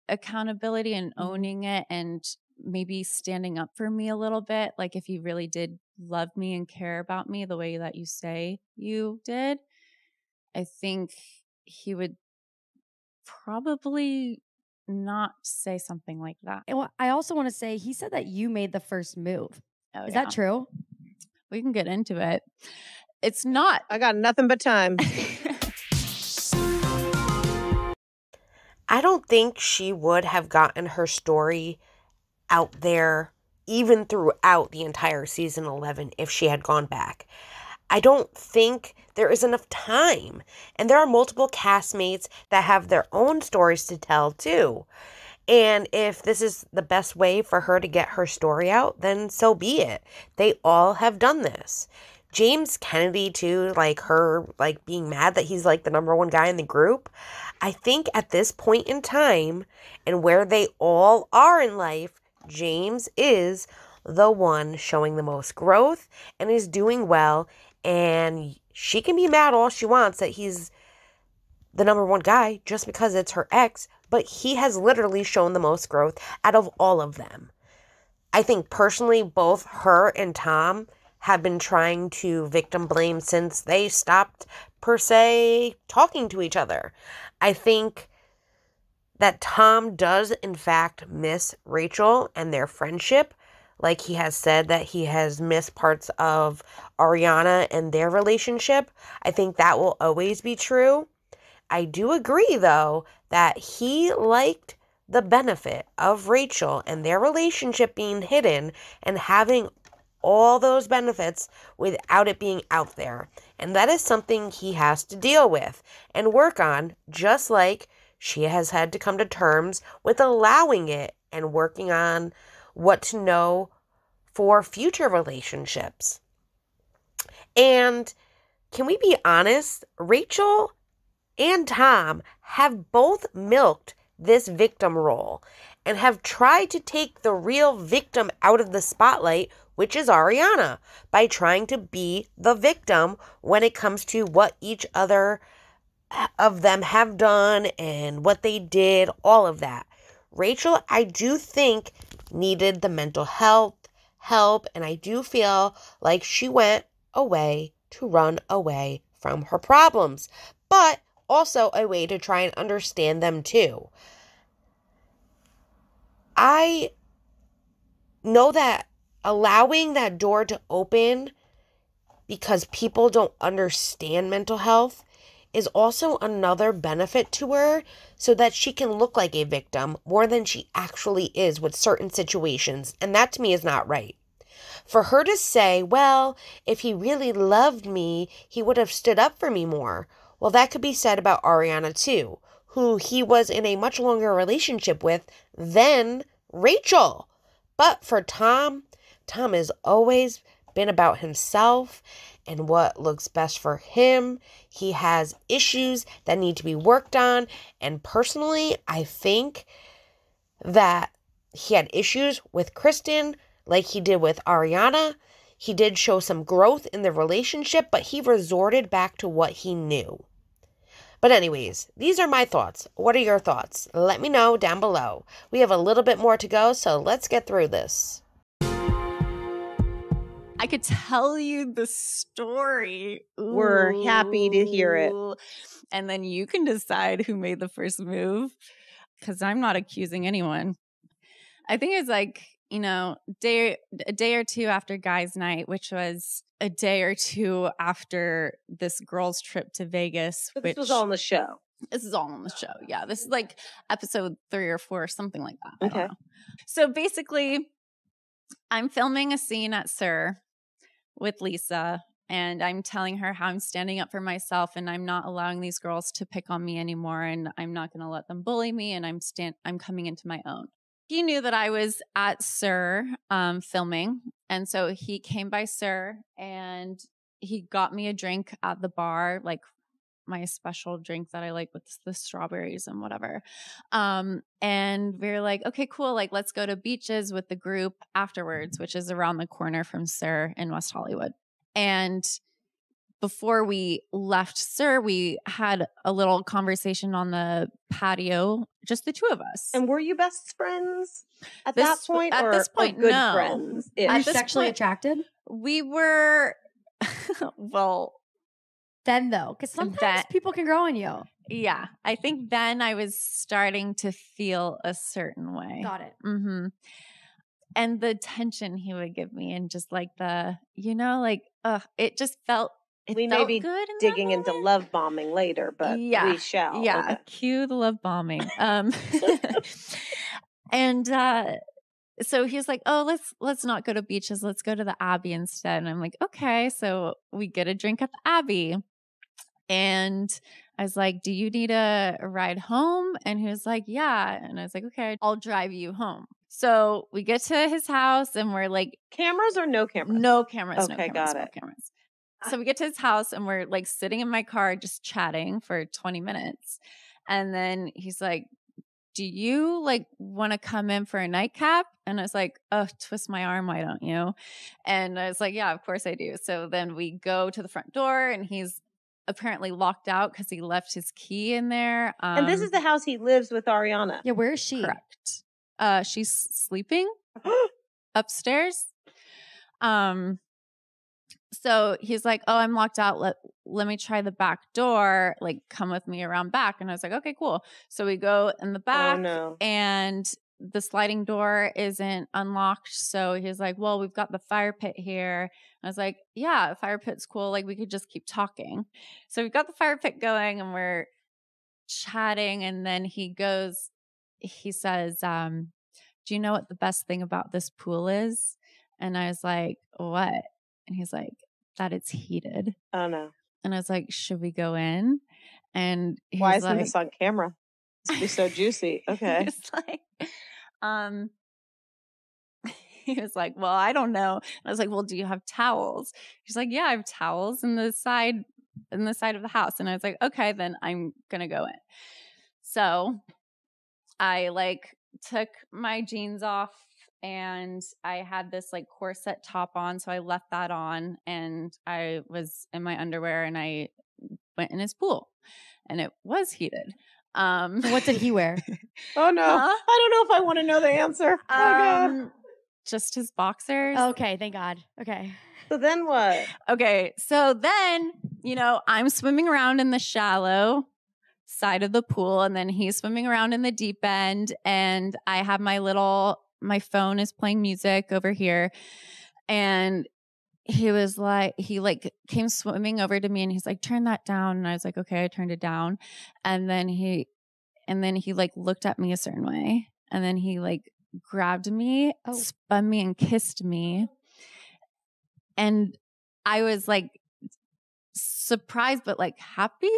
accountability and Mhm. owning it and maybe standing up for me a little bit. Like if he really did love me and care about me the way that you say you did, I think he would probably not say something like that. I also want to say he said that you made the first move. Oh, Is yeah. that true? We can get into it. It's not. I got nothing but time. I don't think she would have gotten her story out there even throughout the entire season 11 if she had gone back. I don't think there is enough time. And there are multiple castmates that have their own stories to tell too. And if this is the best way for her to get her story out, then so be it. They all have done this. James Kennedy too, like her like being mad that he's like the number one guy in the group. I think at this point in time and where they all are in life, James is the one showing the most growth and is doing well and she can be mad all she wants that he's the number one guy just because it's her ex, but he has literally shown the most growth out of all of them. I think personally, both her and Tom have been trying to victim blame since they stopped, per se, talking to each other. I think that Tom does, in fact, miss Rachel and their friendship. Like he has said that he has missed parts of Ariana and their relationship. I think that will always be true. I do agree, though, that he liked the benefit of Rachel and their relationship being hidden and having all those benefits without it being out there. And that is something he has to deal with and work on, just like she has had to come to terms with allowing it and working on what to know for future relationships. And can we be honest? Rachel and Tom have both milked this victim role and have tried to take the real victim out of the spotlight, which is Ariana, by trying to be the victim when it comes to what each other uh, of them have done and what they did, all of that. Rachel, I do think, needed the mental health help, and I do feel like she went away to run away from her problems. But also a way to try and understand them too. I know that allowing that door to open because people don't understand mental health is also another benefit to her so that she can look like a victim more than she actually is with certain situations. And that to me is not right. For her to say, well, if he really loved me, he would have stood up for me more. Well, that could be said about Ariana too, who he was in a much longer relationship with than Rachel. But for Tom, Tom has always been about himself and what looks best for him. He has issues that need to be worked on. And personally, I think that he had issues with Kristen like he did with Ariana. He did show some growth in the relationship, but he resorted back to what he knew. But, anyways, these are my thoughts. What are your thoughts? Let me know down below. We have a little bit more to go, so let's get through this. I could tell you the story. We're happy to hear it. And then you can decide who made the first move because I'm not accusing anyone. I think it's like you know, day a day or two after guys' night, which was a day or two after this girls' trip to Vegas. So which this was all on the show. This is all on the show. Yeah, this is like episode three or four, something like that. Okay. So basically, I'm filming a scene at SUR with Lisa, and I'm telling her how I'm standing up for myself, and I'm not allowing these girls to pick on me anymore, and I'm not going to let them bully me, and I'm stand I'm coming into my own. He knew that I was at SUR um, filming, and so he came by SUR and he got me a drink at the bar, like my special drink that I like with the strawberries and whatever. Um, and we were like, okay, cool. Like, let's go to beaches with the group afterwards, which is around the corner from SUR in West Hollywood. And before we left SUR, we had a little conversation on the patio, just the two of us. And were you best friends at This- that point? at or, this or point, good no. friends? Are At you this sexually point- attracted? we were, well, Then though, because sometimes That- people can grow on you. yeah, I think then I was starting to feel a certain way. Got it. Mm-hmm. And the tension he would give me, and just like the, you know, like, uh, it just felt. It we may be good in digging into love bombing later, but Yeah, we shall. Yeah, Okay. cue the love bombing. Um, and uh, so he's like, "Oh, let's let's not go to beaches. Let's go to the Abbey instead." And I'm like, "Okay." So we get a drink at the Abbey, and I was like, "Do you need a, a ride home?" And he was like, "Yeah." And I was like, "Okay, I'll drive you home." So we get to his house, and we're like, Cameras or no cameras? "No cameras, no Okay, cameras, got no it. cameras." Ah. So we get to his house and we're like sitting in my car just chatting for 20 minutes. And then he's like, Do you like want to come in for a nightcap? And I was like, Oh, twist my arm, why don't you? And I was like, Yeah, of course I do. So then we go to the front door and he's apparently locked out because he left his key in there. Um, and this is the house he lives with Ariana. Yeah, where is she? correct. Uh, she's sleeping upstairs. Um, so he's like, "Oh, I'm locked out. Let let me try the back door. Like, come with me around back." And I was like, "Okay, cool." So we go in the back, Oh no. and the sliding door isn't unlocked. So he's like, Well, we've got the fire pit here. I was like, Yeah, fire pit's cool. Like, we could just keep talking. So we've got the fire pit going and we're chatting. And then he goes, He says, um, Do you know what the best thing about this pool is? And I was like, What? And he's like, That it's heated. Oh no. And I was like, Should we go in? And he's Why isn't like, this on camera? Be so juicy. Okay. It's like, um, he was like, Well, I don't know. And I was like, Well, do you have towels? He's like, Yeah, I have towels in the side in the side of the house. And I was like, Okay, then I'm gonna go in. So I like took my jeans off and I had this like corset top on. So I left that on and I was in my underwear and I went in his pool and it was heated. Um, What did he wear? Oh no. Huh? I don't know if I want to know the answer. Oh god. Um, just his boxers. okay, thank God. Okay. So then what? Okay, so then you know I'm swimming around in the shallow side of the pool, and then he's swimming around in the deep end, and I have my little my phone is playing music over here, and he was like he like came swimming over to me and he's like turn that down. And i was like okay. I turned it down. And then he and then he like looked at me a certain way. And then he like grabbed me Oh. spun me and kissed me. And i was like surprised but like happy?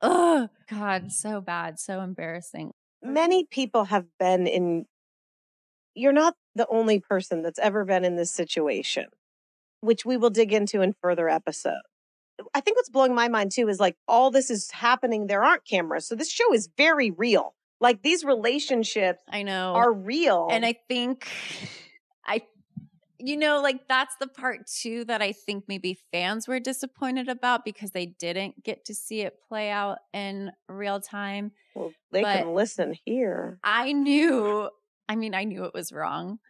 Oh god so bad so embarrassing. Many people have been in you're not the only person that's ever been in this situation, which we will dig into in further episodes. I think what's blowing my mind too is like all this is happening. There aren't cameras. So this show is very real. Like these relationships i know are real. And I think I you know, like that's the part too that I think maybe fans were disappointed about because they didn't get to see it play out in real time. well, they but- can listen here. I knew, I mean, I knew it was wrong.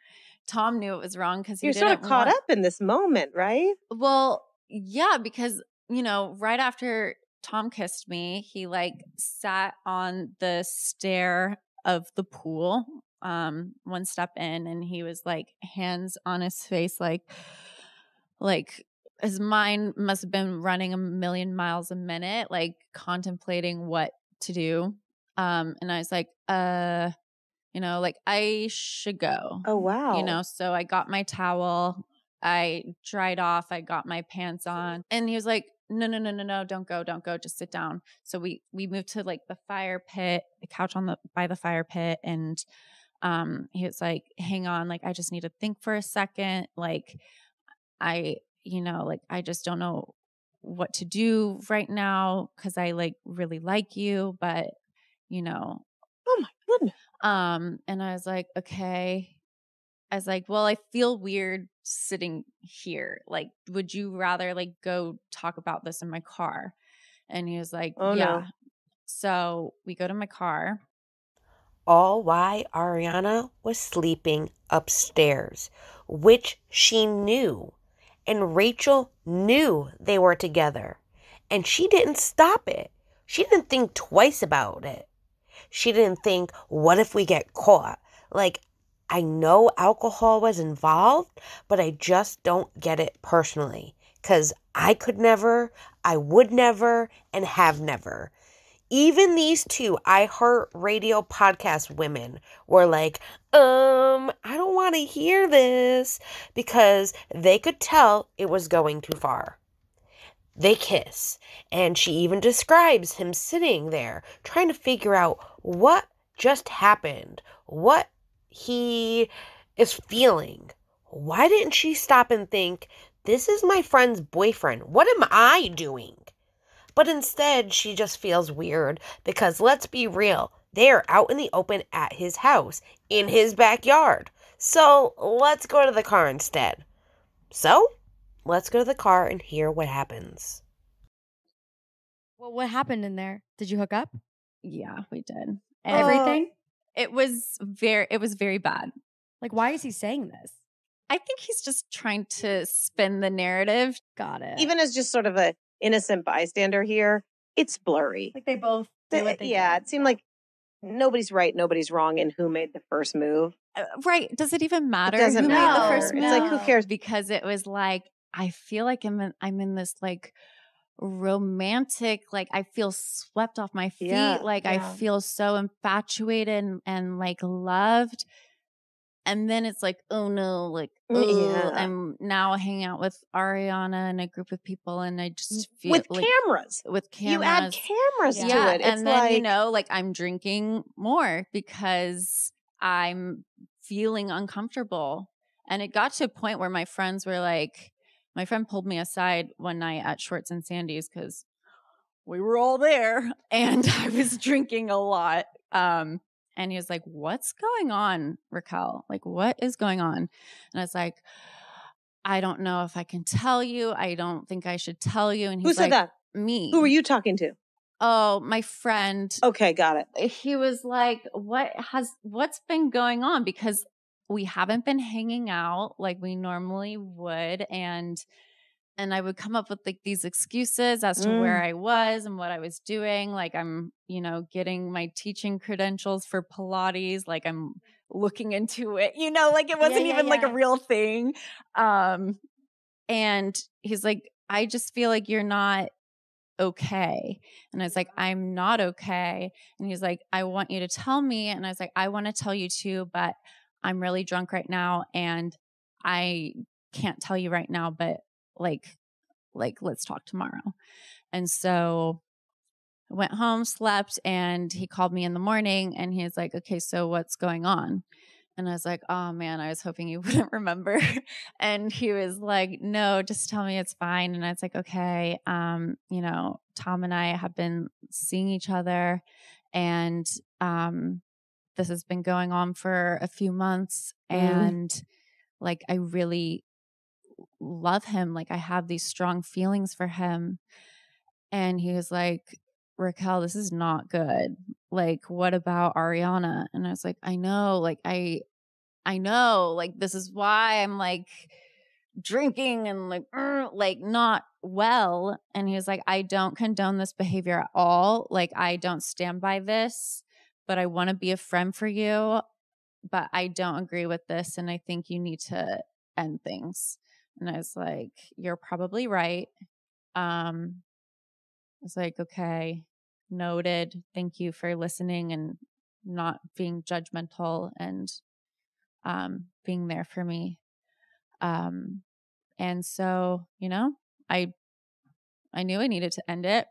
Tom knew it was wrong because he You're sort of caught want- up in this moment, right? Well, yeah, because you know, right after Tom kissed me, he like sat on the stair of the pool, um, one step in, and he was like hands on his face, like like his mind must have been running a million miles a minute, like contemplating what to do. Um, and I was like, uh, you know, like I should go Oh wow. you know so i got my towel i dried off i got my pants on and he was like no no no no no don't go don't go just sit down so we we moved to like the fire pit the couch on the by the fire pit and um he was like hang on like i just need to think for a second like i you know like i just don't know what to do right now because i like really like you but you know Oh my goodness. Um, and I was like, okay. I was like, well, I feel weird sitting here. Like, would you rather like go talk about this in my car? And he was like, Oh, no. yeah. So we go to my car. all why Ariana was sleeping upstairs, which she knew. And Rachel knew they were together. And she didn't stop it. She didn't think twice about it. She didn't think, what if we get caught? Like, I know alcohol was involved, but I just don't get it personally. Because I could never, I would never, and have never even these two iHeart Radio podcast women were like, um, I don't want to hear this because they could tell it was going too far. They kiss, and she even describes him sitting there trying to figure out what just happened, what he is feeling. Why didn't she stop and think This is my friend's boyfriend. What am I doing? But instead, she just feels weird because let's be real, they are out in the open at his house, in his backyard. So let's go to the car instead. So let's go to the car and hear what happens. Well, what happened in there? Did you hook up? Yeah, we did. And Everything? It was very it was very bad. Like, why is he saying this? I think he's just trying to spin the narrative. Got it. Even as just sort of a innocent bystander here, it's blurry. like they both. The- do what they yeah, did. it seemed like nobody's right, nobody's wrong in who made the first move. Uh, right. Does it even matter doesn't who made the matter. first It's like, who cares? Because it was like I feel like I'm in, I'm in this like romantic like I feel swept off my feet Yeah, like I feel so infatuated and, and like loved and then it's like oh no like yeah. I'm now hanging out with Ariana and a group of people and I just feel With like cameras. with cameras You add cameras Yeah. to it. It's and then like, you know, like I'm drinking more because I'm feeling uncomfortable. And it got to a point where my friends were like, my friend pulled me aside one night at Schwartz and Sandy's because we were all there and I was drinking a lot. Um, and he was like, What's going on, Raquel? Like, what is going on? And I was like, I don't know if I can tell you. I don't think I should tell you. And he's who said like, that? Me. Who were you talking to? Oh, my friend. Okay, got it. He was like, "What has what's been going on?" Because we haven't been hanging out like we normally would, and and I would come up with like these excuses as to Mm. where I was and what I was doing. Like I'm, you know, getting my teaching credentials for Pilates. Like I'm looking into it. You know, like it wasn't yeah, even like a real thing. Um, and he's like, I just feel like you're not okay. And I was like, I'm not okay. And he's like, I want you to tell me. And I was like, I want to tell you too, but I'm really drunk right now and I can't tell you right now, but like, like, let's talk tomorrow. And so I went home, slept, and he called me in the morning and he's like, okay, so what's going on? And I was like, oh man, I was hoping you wouldn't remember. and he was like, no, just tell me it's fine. And I was like, okay, um, you know, Tom and I have been seeing each other and um this has been going on for a few months Mm. and like I really love him. Like I have these strong feelings for him. And he was like, Raquel, this is not good. Like, what about Ariana? And I was like, I know, like, I, I know, like, this is why I'm like drinking and like, "Er," like, not well. And he was like, I don't condone this behavior at all. Like, I don't stand by this, but I want to be a friend for you. But I don't agree with this. And I think you need to end things. And I was like, You're probably right. Um, I was like, okay, noted. Thank you for listening and not being judgmental and um, being there for me. Um, and so, you know, I I knew I needed to end it,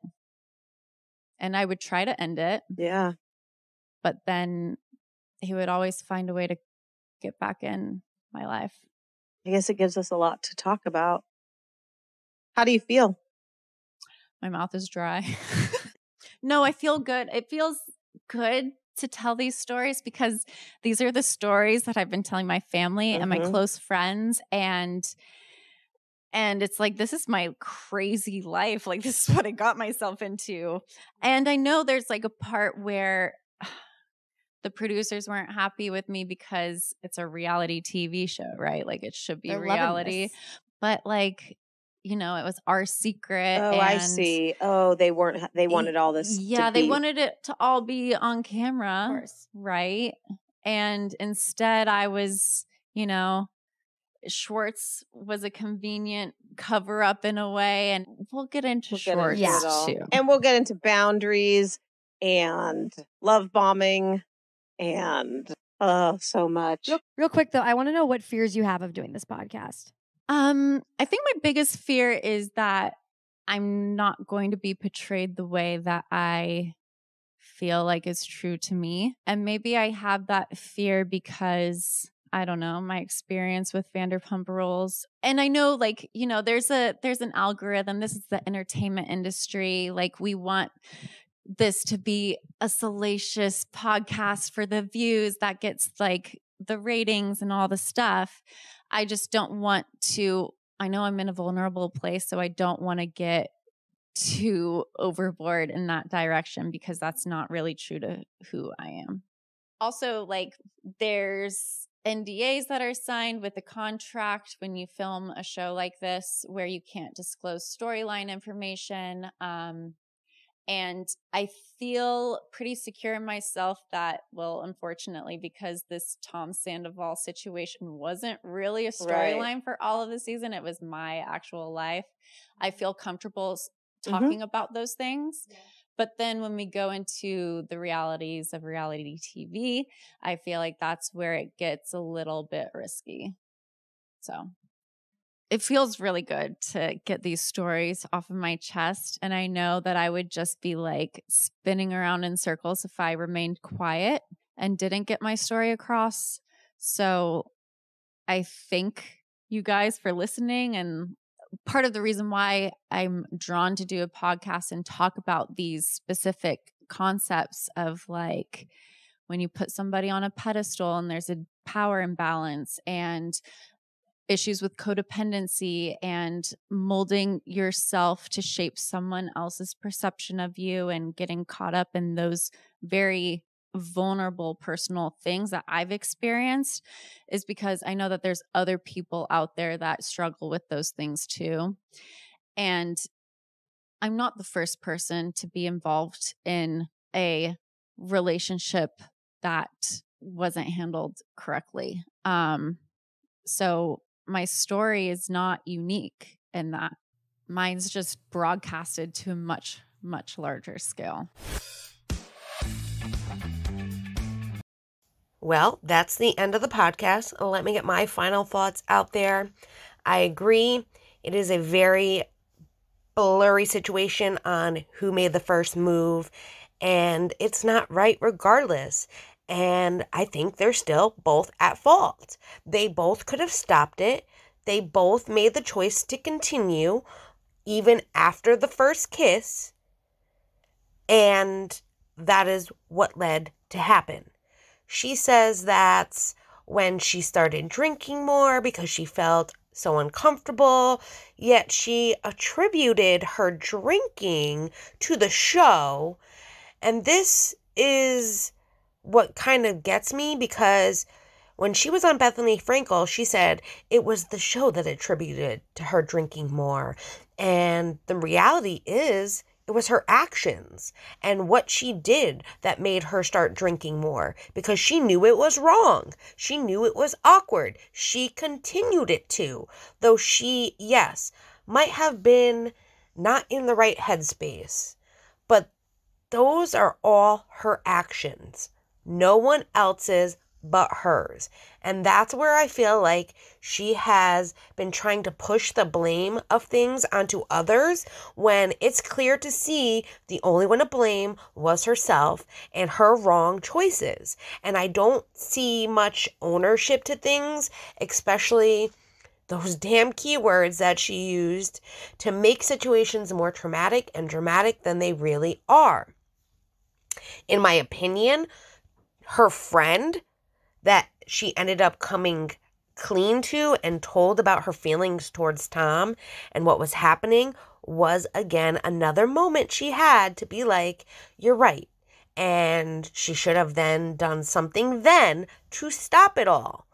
and I would try to end it, Yeah. But then he would always find a way to get back in my life. I guess it gives us a lot to talk about. How do you feel? My mouth is dry. no, I feel good. It feels good to tell these stories because these are the stories that I've been telling my family and my Mhm. close friends and and it's like this is my crazy life. Like this is what I got myself into. And I know there's like a part where the producers weren't happy with me because it's a reality TV show, right? Like it should be They're reality. But like, you know, it was our secret. Oh, I see. Oh, they weren't. They wanted all this. to yeah, they be- wanted it to all be on Of camera, course. right? And instead, I was, you know, Schwartz was a convenient cover up in a way, and we'll get into We'll get Schwartz into Yeah. it too. And we'll get into boundaries and love bombing and oh, so much. Real, real quick though, I want to know what fears you have of doing this podcast. Um, I think my biggest fear is that I'm not going to be portrayed the way that I feel like is true to me. And maybe I have that fear because I don't know, my experience with Vanderpump Rules. And I know like, you know, there's a there's an algorithm. This is the entertainment industry. Like we want this to be a salacious podcast for the views that gets like the ratings and all the stuff. I just don't want to I know I'm in a vulnerable place, so I don't want to get too overboard in that direction because that's not really true to who I am. Also, like there's NDAs that are signed with the contract when you film a show like this where you can't disclose storyline information. Um, and I feel pretty secure in myself that, well, unfortunately, because this Tom Sandoval situation wasn't really a storyline Right. for all of the season, it was my actual life. I feel comfortable Mhm. talking about those things. But then when we go into the realities of reality TV, I feel like that's where it gets a little bit risky. So it feels really good to get these stories off of my chest. And I know that I would just be like spinning around in circles if I remained quiet and didn't get my story across. So I thank you guys for listening. And part of the reason why I'm drawn to do a podcast and talk about these specific concepts of like when you put somebody on a pedestal and there's a power imbalance and issues with codependency and molding yourself to shape someone else's perception of you and getting caught up in those very vulnerable personal things that I've experienced is because I know that there's other people out there that struggle with those things too. And I'm not the first person to be involved in a relationship that wasn't handled correctly. Um so my story is not unique in that mine's just broadcasted to a much much larger scale. Well, that's the end of the podcast. Let me get my final thoughts out there. I agree. It is a very blurry situation on who made the first move, and it's not right regardless. And I think they're still both at fault. They both could have stopped it. They both made the choice to continue even after the first kiss. And that is what led to happen. She says that's when she started drinking more because she felt so uncomfortable, yet she attributed her drinking to the show. And this is what kind of gets me because when she was on Bethenny Frankel, she said it was the show that attributed to her drinking more. And the reality is, it was her actions and what she did that made her start drinking more because she knew it was wrong. She knew it was awkward. She continued it to, though she, yes, might have been not in the right headspace. But those are all her actions, no one else's but hers. And that's where I feel like she has been trying to push the blame of things onto others when it's clear to see the only one to blame was herself and her wrong choices. And I don't see much ownership to things, especially those damn keywords that she used to make situations more traumatic and dramatic than they really are. In my opinion, her friend that she ended up coming clean to and told about her feelings towards Tom and what was happening was again another moment she had to be like, You're right. And she should have then done something then to stop it all.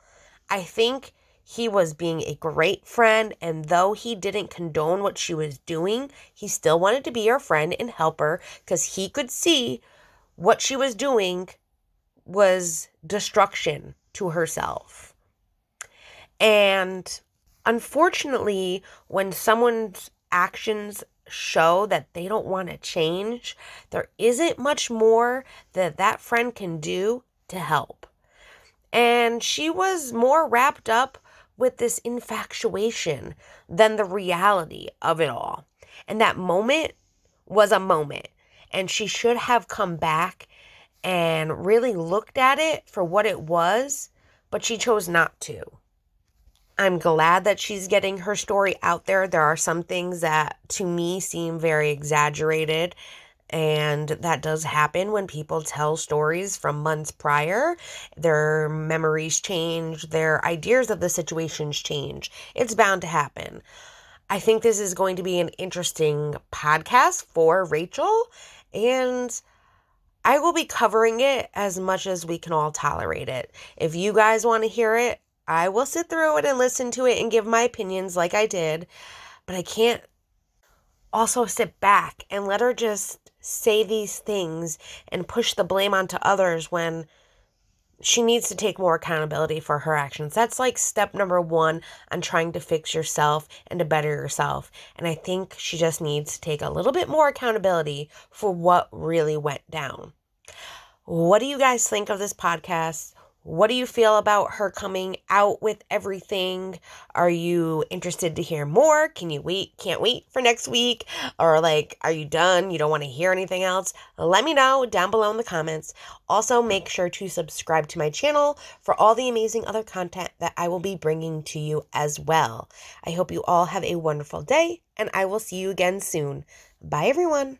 I think he was being a great friend, and though he didn't condone what she was doing, he still wanted to be her friend and help her because he could see what she was doing was destruction to herself. And unfortunately, when someone's actions show that they don't want to change, there isn't much more that that friend can do to help. And she was more wrapped up with this infatuation than the reality of it all. And that moment was a moment. And she should have come back and really looked at it for what it was, but she chose not to. I'm glad that she's getting her story out there. There are some things that to me seem very exaggerated, and that does happen when people tell stories from months prior. Their memories change, their ideas of the situations change. It's bound to happen. I think this is going to be an interesting podcast for Rachel, and I will be covering it as much as we can all tolerate it. If you guys want to hear it, I will sit through it and listen to it and give my opinions like I did, but I can't also sit back and let her just say these things and push the blame onto others when she needs to take more accountability for her actions. That's like step number one on trying to fix yourself and to better yourself. And I think she just needs to take a little bit more accountability for what really went down. What do you guys think of this podcast? What do you feel about her coming out with everything? Are you interested to hear more? Can you wait? Can't wait for next week? Or like, are you done? You don't want to hear anything else? Let me know down below in the comments. Also, make sure to subscribe to my channel for all the amazing other content that I will be bringing to you as well. I hope you all have a wonderful day, and I will see you again soon. Bye, everyone.